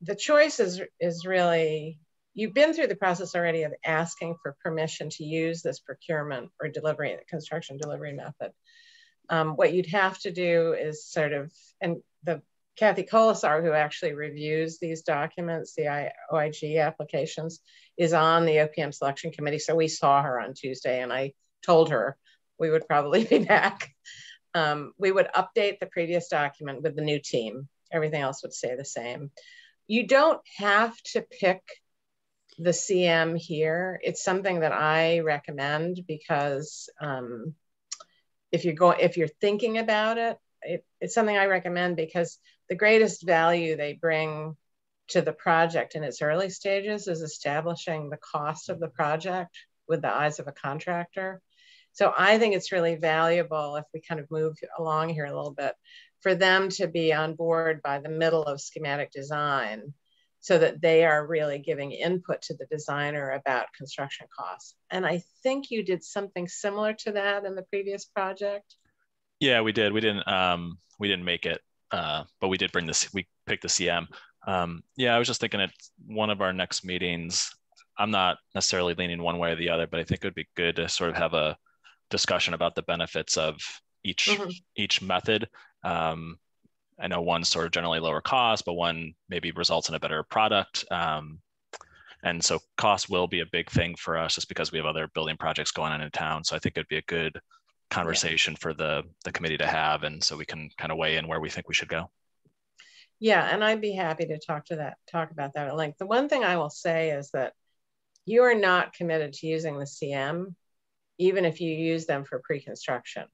the choice is, is really, you've been through the process already of asking for permission to use this procurement or delivery, construction delivery method. Um, what you'd have to do is sort of, and the Kathy Colasar, who actually reviews these documents, the OIG applications, is on the OPM selection committee. So we saw her on Tuesday and I told her we would probably be back. Um, we would update the previous document with the new team. Everything else would stay the same. You don't have to pick the CM here. It's something that I recommend because um, if you're going, if you're thinking about it, it, it's something I recommend because the greatest value they bring to the project in its early stages is establishing the cost of the project with the eyes of a contractor. So I think it's really valuable if we kind of move along here a little bit for them to be on board by the middle of schematic design so that they are really giving input to the designer about construction costs. And I think you did something similar to that in the previous project. Yeah, we did. We didn't. Um, we didn't make it, uh, but we did bring this. We picked the CM. Um, yeah, I was just thinking at one of our next meetings. I'm not necessarily leaning one way or the other, but I think it would be good to sort of have a discussion about the benefits of each mm-hmm. each method. Um, I know one's sort of generally lower cost, but one maybe results in a better product. Um, and so cost will be a big thing for us just because we have other building projects going on in town. So I think it'd be a good conversation yeah. for the the committee to have, and so we can kind of weigh in where we think we should go. Yeah, and I'd be happy to talk to that, talk about that at length. The one thing I will say is that you are not committed to using the CM, even if you use them for pre-construction.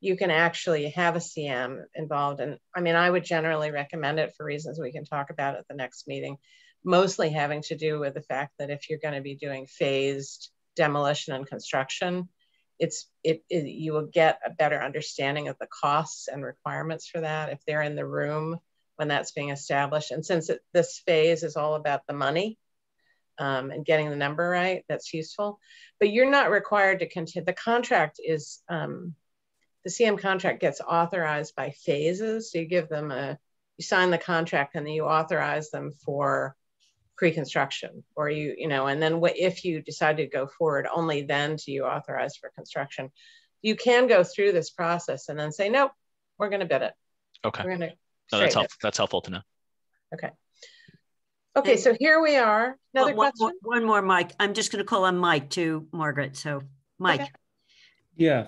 You can actually have a CM involved. And I mean, I would generally recommend it for reasons we can talk about at the next meeting, mostly having to do with the fact that if you're going to be doing phased demolition and construction, it's it, it, you will get a better understanding of the costs and requirements for that if they're in the room when that's being established. And since it, this phase is all about the money um, and getting the number right, that's useful. But you're not required to continue. The contract is um, the CM contract gets authorized by phases. So you give them a you sign the contract and then you authorize them for pre-construction or you you know and then what if you decide to go forward only then do you authorize for construction. You can go through this process and then say nope we're going to bid it. Okay. We're going to no, that's helpful that's helpful to know. Okay. Okay so here we are. Another one, question? one more mike i'm just going to call on mike to margaret so mike. Okay. Yeah,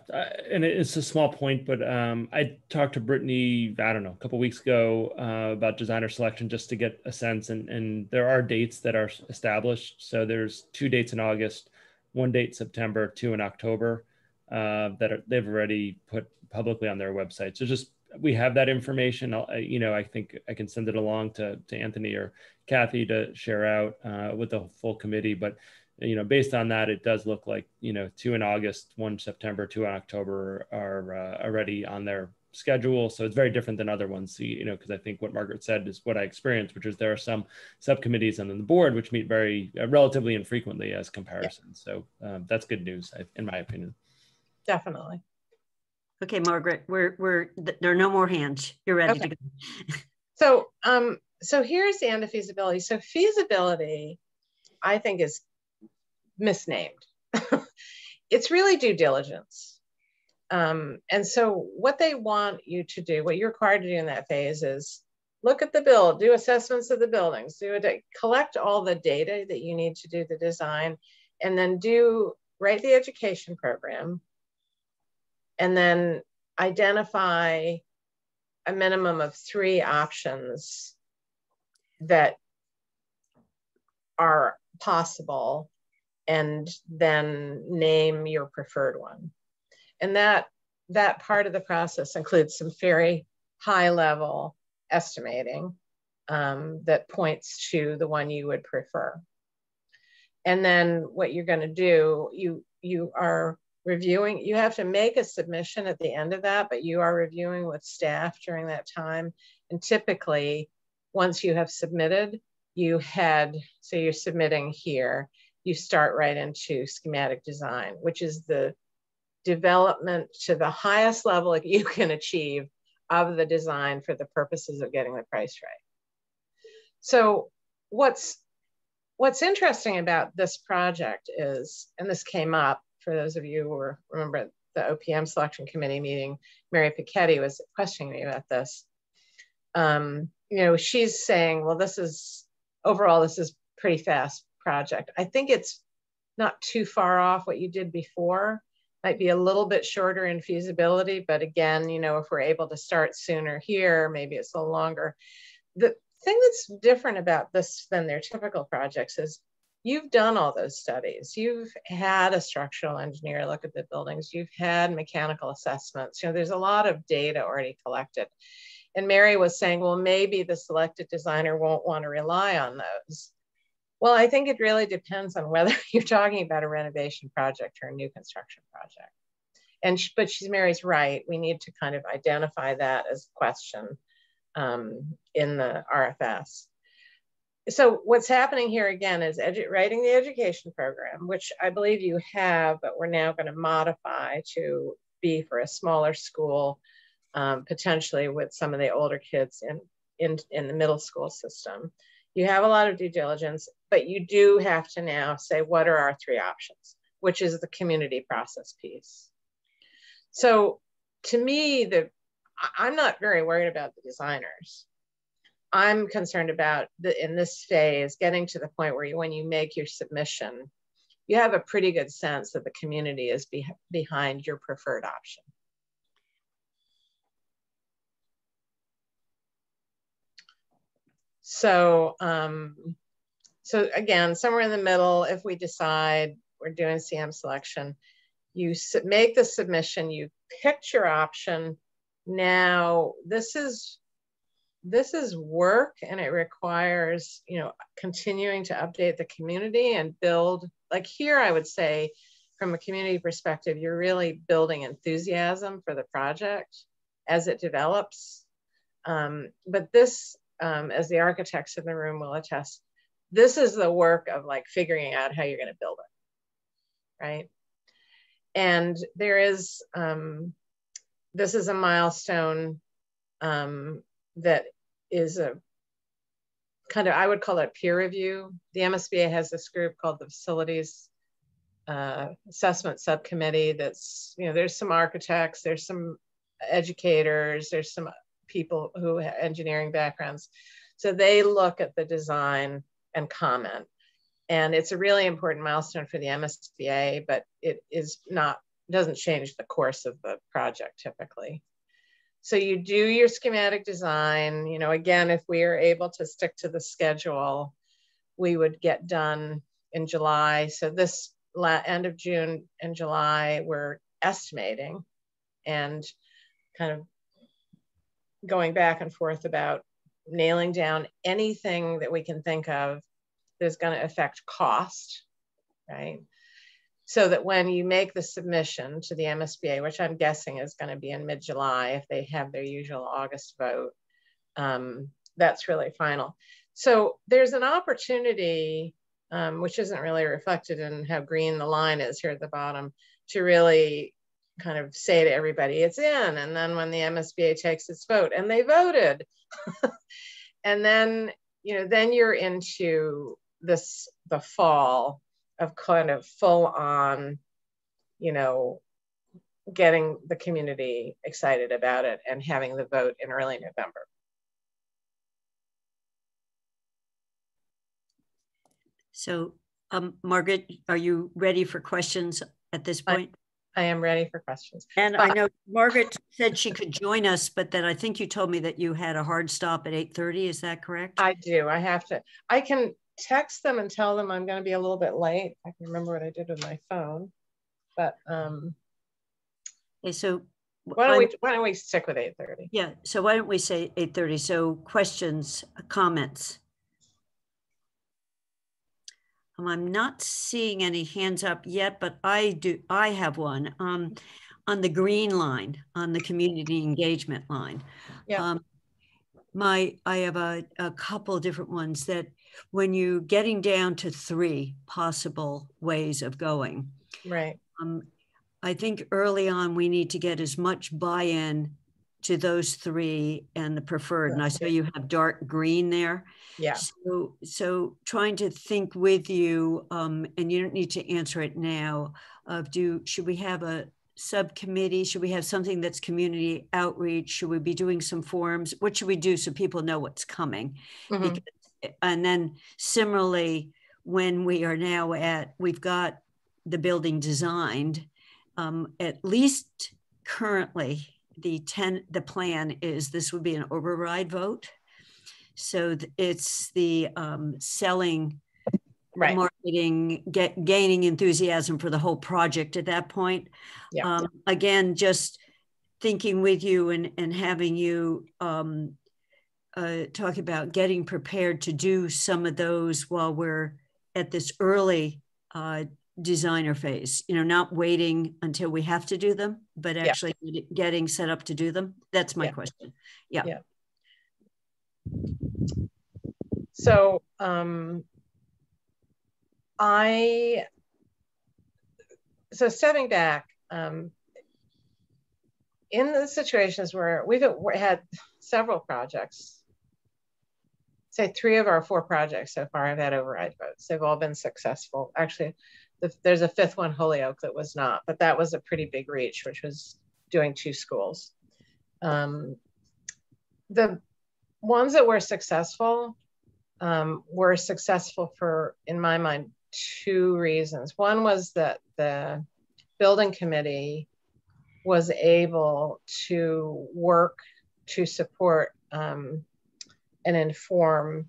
and it's a small point, but um, I talked to Brittany, I don't know, a couple weeks ago uh, about designer selection just to get a sense, and, and there are dates that are established. So there's two dates in August, one date September, two in October uh, that are, they've already put publicly on their website. So just we have that information. I'll, you know, I think I can send it along to to Anthony or Kathy to share out uh, with the full committee, but you know, based on that, it does look like, you know, two in August, one September, two in October are uh, already on their schedule. So it's very different than other ones, See, you know, because I think what Margaret said is what I experienced, which is there are some subcommittees and then the board which meet very uh, relatively infrequently as comparisons. Yeah. So um, that's good news, in my opinion. Definitely. Okay, Margaret, we're we're there are no more hands. You're ready okay. to go. so um so here's the end of feasibility. So feasibility, I think, is misnamed. it's really due diligence. Um, and so, what they want you to do, what you're required to do in that phase is look at the build, do assessments of the buildings, do collect all the data that you need to do the design, and then do write the education program, and then identify a minimum of three options that are possible and then name your preferred one. And that, that part of the process includes some very high level estimating um, that points to the one you would prefer. And then what you're going to do, you, you are reviewing, you have to make a submission at the end of that, but you are reviewing with staff during that time. And typically, once you have submitted, you had, so you're submitting here, you start right into schematic design, which is the development to the highest level that you can achieve of the design for the purposes of getting the price right. So what's what's interesting about this project is, and this came up for those of you who remember the OPM selection committee meeting, Mary Piketty was questioning me about this. Um, you know, she's saying, well, this is overall, this is pretty fast project. I think it's not too far off what you did before. Might be a little bit shorter in feasibility, but again, you know, if we're able to start sooner here, maybe it's a little longer. The thing that's different about this than their typical projects is you've done all those studies. You've had a structural engineer look at the buildings. You've had mechanical assessments. You know, there's a lot of data already collected. And Mary was saying, well, maybe the selected designer won't want to rely on those. Well, I think it really depends on whether you're talking about a renovation project or a new construction project. And but she's Mary's right. We need to kind of identify that as a question um, in the RFS. So what's happening here again is writing the education program, which I believe you have, but we're now going to modify to be for a smaller school, um, potentially with some of the older kids in, in, in the middle school system. You have a lot of due diligence, but you do have to now say, what are our three options, which is the community process piece. So to me, the I'm not very worried about the designers. I'm concerned about the in this phase getting to the point where you, when you make your submission, you have a pretty good sense that the community is be, behind your preferred option. So, um, so again, somewhere in the middle, if we decide we're doing CM selection, you make the submission, you picked your option. Now, this is this is work and it requires, you know, continuing to update the community and build, like here, I would say, from a community perspective, you're really building enthusiasm for the project as it develops. Um, but this, um, as the architects in the room will attest, this is the work of like figuring out how you're going to build it, right? And there is, um, this is a milestone um, that is a kind of, I would call it peer review. The MSBA has this group called the Facilities uh, Assessment Subcommittee that's, you know, there's some architects, there's some educators, there's some people who have engineering backgrounds. So they look at the design and comment. And it's a really important milestone for the MSBA, but it is not, doesn't change the course of the project typically. So you do your schematic design, you know, again, if we are able to stick to the schedule, we would get done in July. So this end of June and July, we're estimating and kind of going back and forth about nailing down anything that we can think of that's going to affect cost, right? So that when you make the submission to the MSBA, which I'm guessing is going to be in mid July if they have their usual August vote, um, that's really final. So there's an opportunity, um, which isn't really reflected in how green the line is here at the bottom, to really kind of say to everybody, it's in. And then when the MSBA takes its vote, and they voted, and then you know, then you're into this the fall of kind of full on, you know, getting the community excited about it and having the vote in early November. So, um, Margaret, are you ready for questions at this point? I, am ready for questions. And but, I know Margaret said she could join us, but then I think you told me that you had a hard stop at 8.30. Is that correct? I do. I have to. I can text them and tell them I'm going to be a little bit late. I can remember what I did with my phone, but um. Okay, so why don't I'm, we why don't we stick with 8:30? Yeah. So why don't we say 8:30? So questions, comments. Um, I'm not seeing any hands up yet, but I do. I have one um, on the green line on the community engagement line. Yeah. Um, my I have a, a couple different ones that when you're getting down to three possible ways of going. Right. Um, I think early on we need to get as much buy-in to those three and the preferred. And I saw you have dark green there. Yeah. So, so trying to think with you, um, and you don't need to answer it now. Of do should we have a subcommittee? Should we have something that's community outreach? Should we be doing some forums? What should we do so people know what's coming? Mm-hmm. Because and then similarly, when we are now at, we've got the building designed, um, at least currently, the 10, the plan is this would be an override vote. So it's the um, selling, right. marketing, get, gaining enthusiasm for the whole project at that point. Yeah. Um, again, just thinking with you and, and having you um, uh, talk about getting prepared to do some of those while we're at this early uh, designer phase, you know, not waiting until we have to do them, but actually yeah. getting set up to do them. That's my yeah. question. Yeah. yeah. So um, I, so stepping back, um, in the situations where we've had several projects say three of our four projects so far have had override votes. They've all been successful. Actually, the, there's a fifth one, Holyoke, that was not, but that was a pretty big reach, which was doing two schools. Um, the ones that were successful um, were successful for, in my mind, two reasons. One was that the building committee was able to work to support um, and inform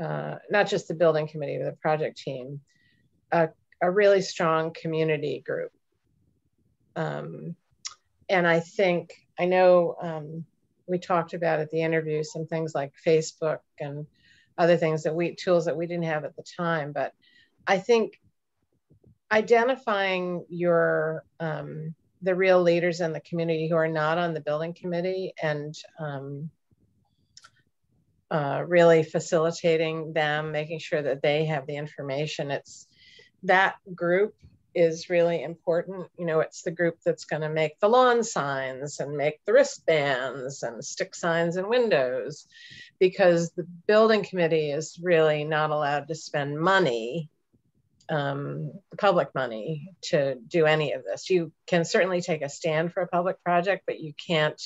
uh, not just the building committee, but the project team, a, a really strong community group. Um, and I think, I know um, we talked about at the interview some things like Facebook and other things that we tools that we didn't have at the time. But I think identifying your um, the real leaders in the community who are not on the building committee and um, uh, really facilitating them, making sure that they have the information. It's that group is really important. You know, it's the group that's going to make the lawn signs and make the wristbands and stick signs and windows because the building committee is really not allowed to spend money, um, public money, to do any of this. You can certainly take a stand for a public project, but you can't,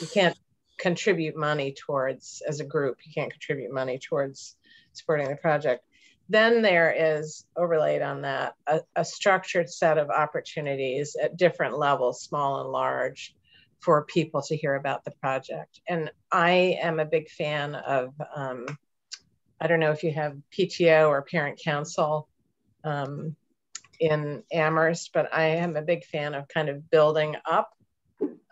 you can't contribute money towards, as a group, you can't contribute money towards supporting the project then there is overlaid on that a, a, structured set of opportunities at different levels, small and large, for people to hear about the project. And I am a big fan of, um, I don't know if you have PTO or parent council um, in Amherst, but I am a big fan of kind of building up.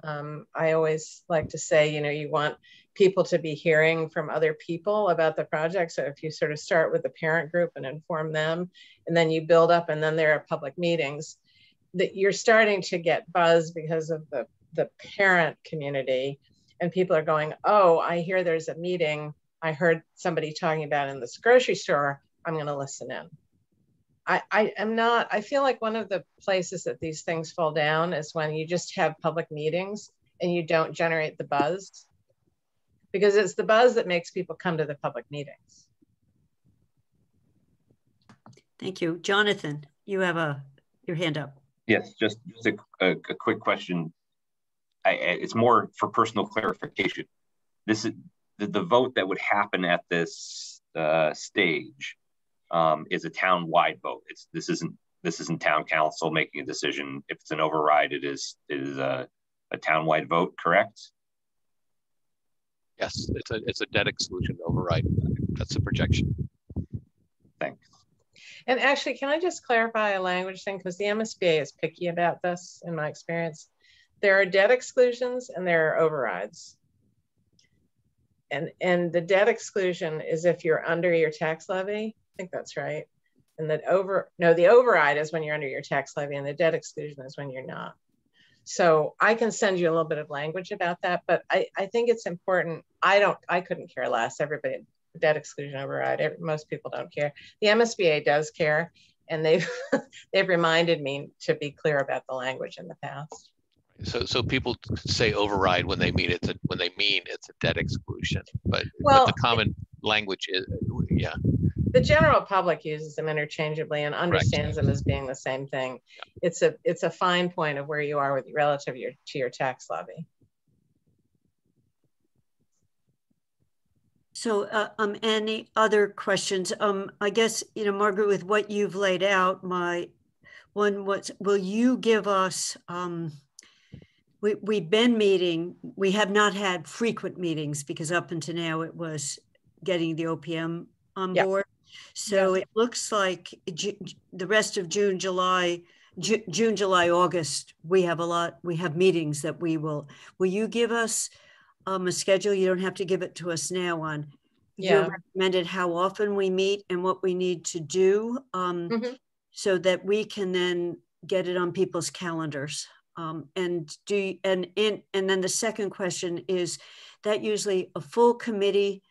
Um, I always like to say, you know, you want people to be hearing from other people about the project. So if you sort of start with the parent group and inform them, and then you build up, and then there are public meetings, that you're starting to get buzz because of the, the parent community. And people are going, oh, I hear there's a meeting. I heard somebody talking about in this grocery store. I'm going to listen in. I, I am not, I feel like one of the places that these things fall down is when you just have public meetings and you don't generate the buzz because it's the buzz that makes people come to the public meetings. Thank you. Jonathan, you have a your hand up. Yes, just, just a, a, a quick question. I, it's more for personal clarification. This is the, the vote that would happen at this uh, stage um, is a town-wide vote. It's this isn't this isn't town council making a decision. If it's an override, it is it is a, a town-wide vote. Correct? Yes, it's a it's a debt exclusion override. That's the projection. Thanks. And actually, can I just clarify a language thing? Because the MSBA is picky about this in my experience. There are debt exclusions and there are overrides. And, and the debt exclusion is if you're under your tax levy. I think that's right. And that over, no, the override is when you're under your tax levy and the debt exclusion is when you're not. So I can send you a little bit of language about that, but I, I think it's important. I don't, I couldn't care less. Everybody, debt exclusion override, every, most people don't care. The MSBA does care, and they've, they've reminded me to be clear about the language in the past. So, so people say override when they mean it's a, when they mean it's a debt exclusion, but, well, but the common language is, yeah the general public uses them interchangeably and understands them as being the same thing. It's a it's a fine point of where you are with relative to your, to your tax levy. So, uh, um, any other questions? Um, I guess you know, Margaret, with what you've laid out, my one was: Will you give us? Um, we we've been meeting. We have not had frequent meetings because up until now it was getting the OPM on yeah. board. So yes. it looks like the rest of June, July, June, July, August, we have a lot, we have meetings that we will, will you give us um, a schedule? You don't have to give it to us now on. Yeah. You recommended how often we meet and what we need to do um, mm-hmm. so that we can then get it on people's calendars. Um, and do and in and then the second question is that usually a full committee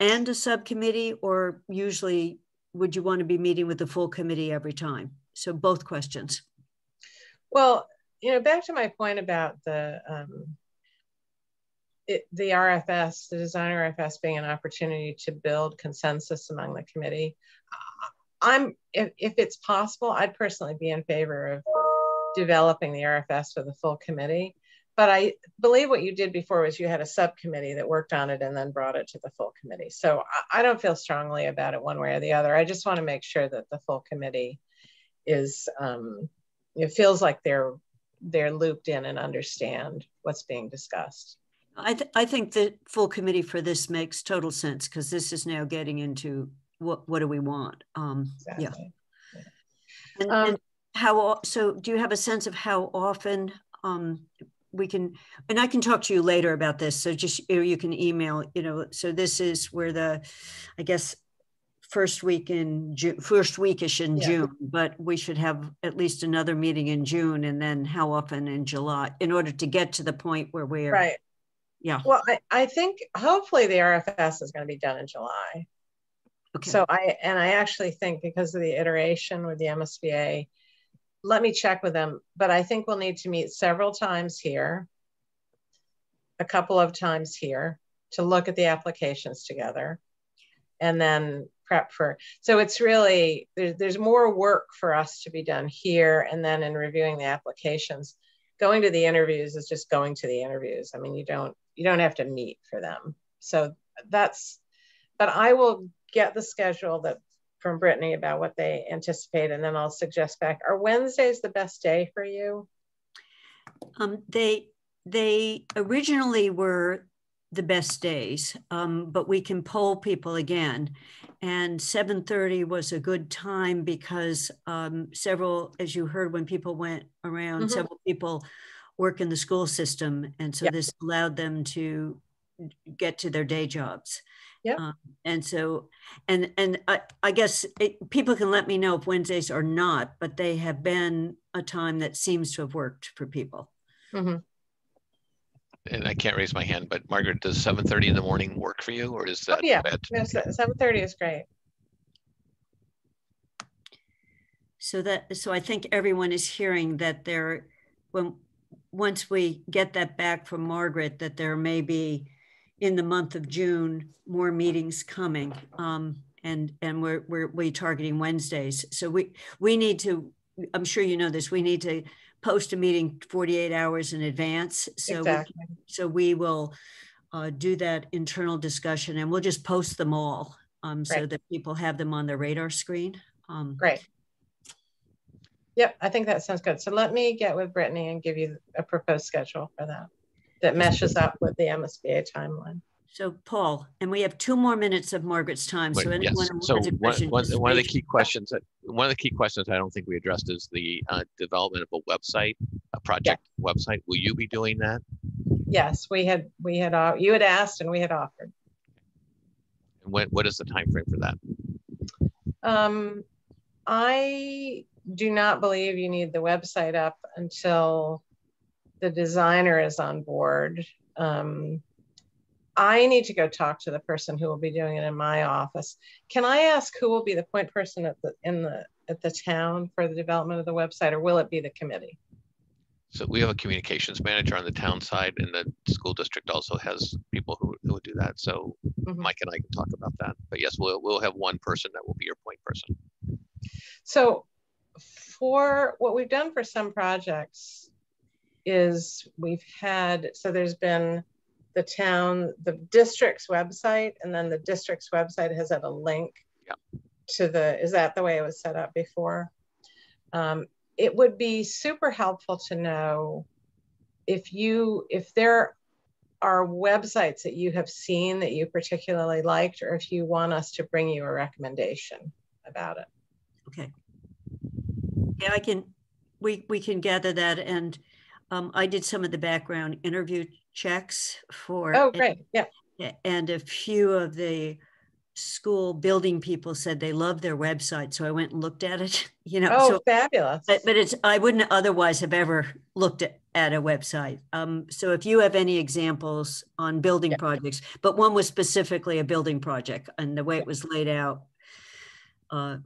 and a subcommittee, or usually would you want to be meeting with the full committee every time? So both questions. Well, you know, back to my point about the um, it, the RFS, the design RFS being an opportunity to build consensus among the committee. I'm, if, if it's possible, I'd personally be in favor of developing the RFS for the full committee but I believe what you did before was you had a subcommittee that worked on it and then brought it to the full committee. So I, I don't feel strongly about it one way or the other. I just want to make sure that the full committee is, um, it feels like they're they're looped in and understand what's being discussed. I, th I think the full committee for this makes total sense because this is now getting into what what do we want? Um, exactly. Yeah. yeah. And, um, and how so? Do you have a sense of how often um, we can, and I can talk to you later about this. So just, or you can email, you know, so this is where the, I guess, first week in June, first weekish in Yeah. June, but we should have at least another meeting in June and then how often in July, in order to get to the point where we're. Right. Yeah. Well, I, I think hopefully the RFS is going to be done in July. Okay. So I, and I actually think because of the iteration with the MSBA, let me check with them, but I think we'll need to meet several times here, a couple of times here to look at the applications together and then prep for, so it's really, there's, there's more work for us to be done here and then in reviewing the applications. Going to the interviews is just going to the interviews. I mean, you don't, you don't have to meet for them. So that's, but I will get the schedule that from Brittany about what they anticipate, and then I'll suggest back. Are Wednesdays the best day for you? Um, they, they originally were the best days, um, but we can poll people again. And 7.30 was a good time because um, several, as you heard when people went around, Mhm. several people work in the school system. And so Yep. this allowed them to get to their day jobs. Yeah. Um, and so, and and I, I guess it, people can let me know if Wednesdays are not, but they have been a time that seems to have worked for people. Mhm. And I can't raise my hand, but Margaret, does seven thirty in the morning work for you, or is that? Oh, that yeah, bad? no, seven thirty is great. So that, so I think everyone is hearing that there, when, once we get that back from Margaret, that there may be in the month of June, more meetings coming. Um, and, and we're, we're, we targeting Wednesdays. So we, we need to, I'm sure you know this, we need to post a meeting 48 hours in advance. So, we- Exactly. so we will uh, do that internal discussion and we'll just post them all um, so Right. that people have them on their radar screen. Um, Great. Yep, I think that sounds good. So let me get with Brittany and give you a proposed schedule for that. That meshes up with the MSBA timeline. So Paul, and we have two more minutes of Margaret's time. So Wait, yes. anyone who So has a one, question, one, just one of the key questions that one of the key questions I don't think we addressed is the uh, development of a website, a project website. Will you be doing that? Yes, we had, we had, uh, you had asked and we had offered. And when, what is the time frame for that? Um, I do not believe you need the website up until the designer is on board. Um, I need to go talk to the person who will be doing it in my office. Can I ask who will be the point person at the, in the, at the town for the development of the website, or will it be the committee? So we have a communications manager on the town side and the school district also has people who, who would do that. So Mhm. Mike and I can talk about that. But yes, we'll, we'll have one person that will be your point person. So for what we've done for some projects is we've had, so there's been the town, the district's website, and then the district's website has had a link to the, is that the way it was set up before? Um, it would be super helpful to know if you, if there are websites that you have seen that you particularly liked, or if you want us to bring you a recommendation about it. Okay. Yeah, I can, we, we can gather that and um, I did some of the background interview checks for. Oh, great. Yeah. And a few of the school building people said they love their website. So I went and looked at it, you know. Oh, so, fabulous. but, but it's, I wouldn't otherwise have ever looked at, at a website. Um, so if you have any examples on building projects, but one was specifically a building project and the way it was laid out, uh,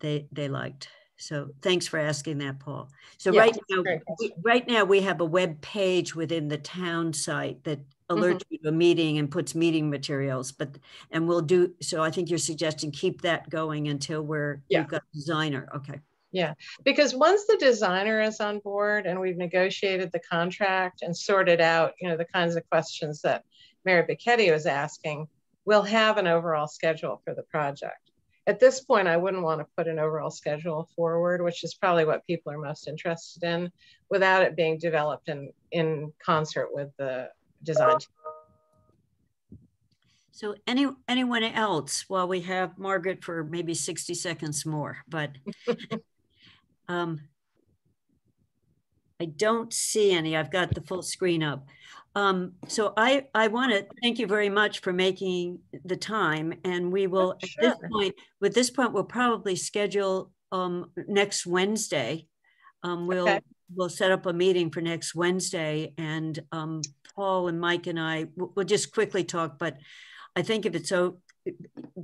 they, they liked. So thanks for asking that, Paul. So Yeah, right now, we- right now we have a web page within the town site that mm-hmm. alerts you to a meeting and puts meeting materials, but, and we'll do, so I think you're suggesting keep that going until we're, Yeah. we've got designer. Okay. Yeah, because once the designer is on board and we've negotiated the contract and sorted out, you know, the kinds of questions that Mary Bicchetti was asking, we'll have an overall schedule for the project. At this point, I wouldn't want to put an overall schedule forward, which is probably what people are most interested in, without it being developed in, in concert with the design. team. So any, anyone else, while we have Margaret for maybe 60 seconds more, but um, I don't see any. I've got the full screen up. Um, so I, I want to thank you very much for making the time and we will, at this point, with this point, we'll probably schedule um, next Wednesday. Um, we'll, Okay. we'll set up a meeting for next Wednesday and um, Paul and Mike and I, we'll, we'll just quickly talk, but I think if it's so,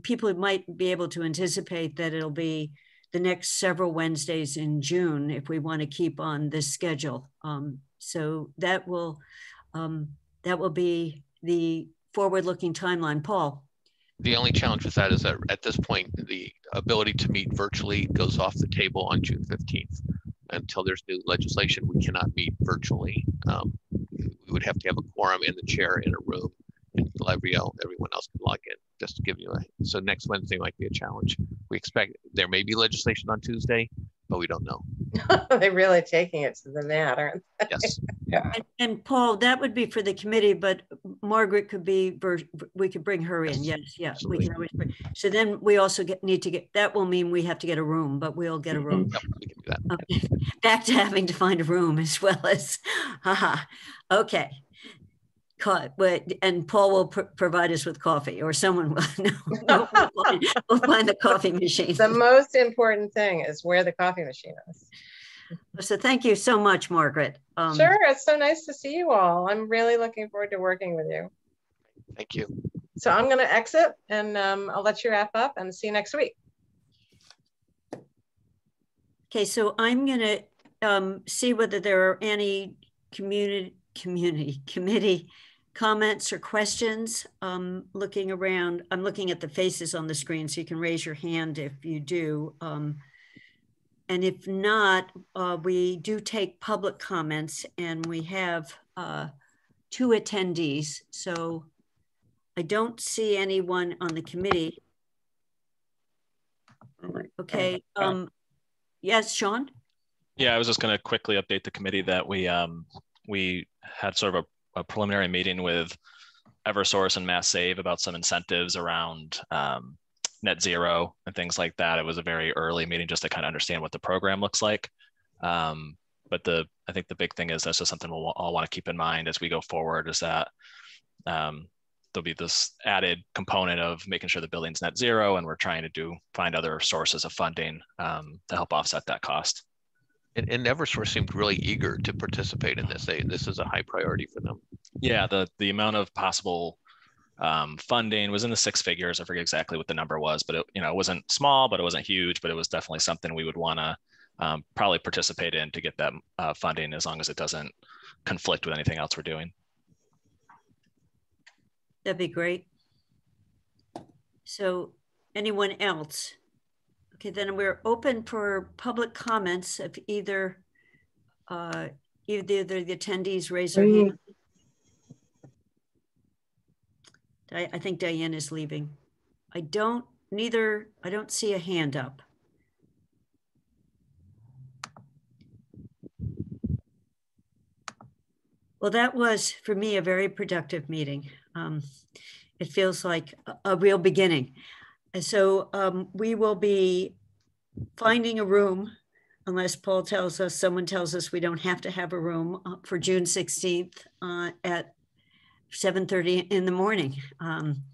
people might be able to anticipate that it'll be the next several Wednesdays in June if we want to keep on this schedule. Um, so that will um, that will be the forward-looking timeline. Paul. The only challenge with that is that at this point, the ability to meet virtually goes off the table on June 15th. Until there's new legislation, we cannot meet virtually. Um, we would have to have a quorum and the chair in a room and every, everyone else can log in, just to give you a, so next Wednesday might be a challenge. We expect, there may be legislation on Tuesday, but we don't know. They're really taking it to the mat, aren't they? Yes. Yeah. And, and Paul, that would be for the committee, but Margaret could be, we could bring her in. Yes, yeah. We can always bring. So then we also get, need to get, that will mean we have to get a room, but we'll get a mm-hmm. room. Yep, we can do that. Okay. Back to having to find a room as well as, haha, okay. Co- But, and Paul will pr- provide us with coffee or someone will, no, no, we'll find- we'll find the coffee machine. The most important thing is where the coffee machine is. So thank you so much, Margaret. Um, Sure, it's so nice to see you all. I'm really looking forward to working with you. Thank you. So I'm going to exit and um, I'll let you wrap up and see you next week. Okay, so I'm gonna um, see whether there are any community, community, committee comments or questions. Um, looking around, I'm looking at the faces on the screen, so you can raise your hand if you do. Um, and if not, uh, we do take public comments and we have uh, two attendees. So I don't see anyone on the committee. Okay, um, yes, Sean? Yeah, I was just going to quickly update the committee that we um, we had sort of a, a preliminary meeting with Eversource and Mass Save about some incentives around um, net zero and things like that. It was a very early meeting just to kind of understand what the program looks like. Um, but the I think the big thing is that's just something we'll all want to keep in mind as we go forward is that um, there'll be this added component of making sure the building's net zero and we're trying to do find other sources of funding um, to help offset that cost. And, and Eversource seemed really eager to participate in this. They, this is a high priority for them. Yeah, the the amount of possible um, funding was in the six figures. I forget exactly what the number was, but it you know it wasn't small, but it wasn't huge, but it was definitely something we would want to um, probably participate in to get that uh, funding as long as it doesn't conflict with anything else we're doing. That'd be great. So anyone else? Okay, then we're open for public comments if either, uh, either the attendees raise their hand. I, I think Diane is leaving. I don't, neither, I don't see a hand up. Well, that was for me a very productive meeting. Um, it feels like a, a real beginning. And so um, we will be finding a room, unless Paul tells us, someone tells us we don't have to have a room uh, for June 16th uh, at 7.30 in the morning. Um,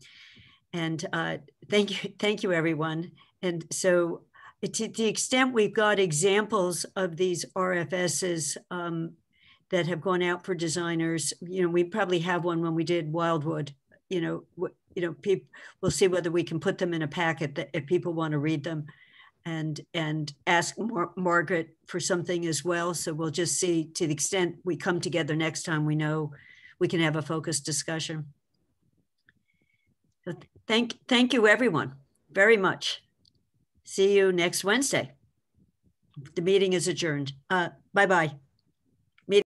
and uh, thank you, thank you, everyone. And so to the extent we've got examples of these RFSs um, that have gone out for designers, you know, we probably have one when we did Wildwood, you know, you know, people, we'll see whether we can put them in a packet that if people want to read them and, and ask Mar- Margaret for something as well. So we'll just see to the extent we come together next time, we know we can have a focused discussion. So thank, thank you everyone very much. See you next Wednesday. The meeting is adjourned. Uh, bye-bye.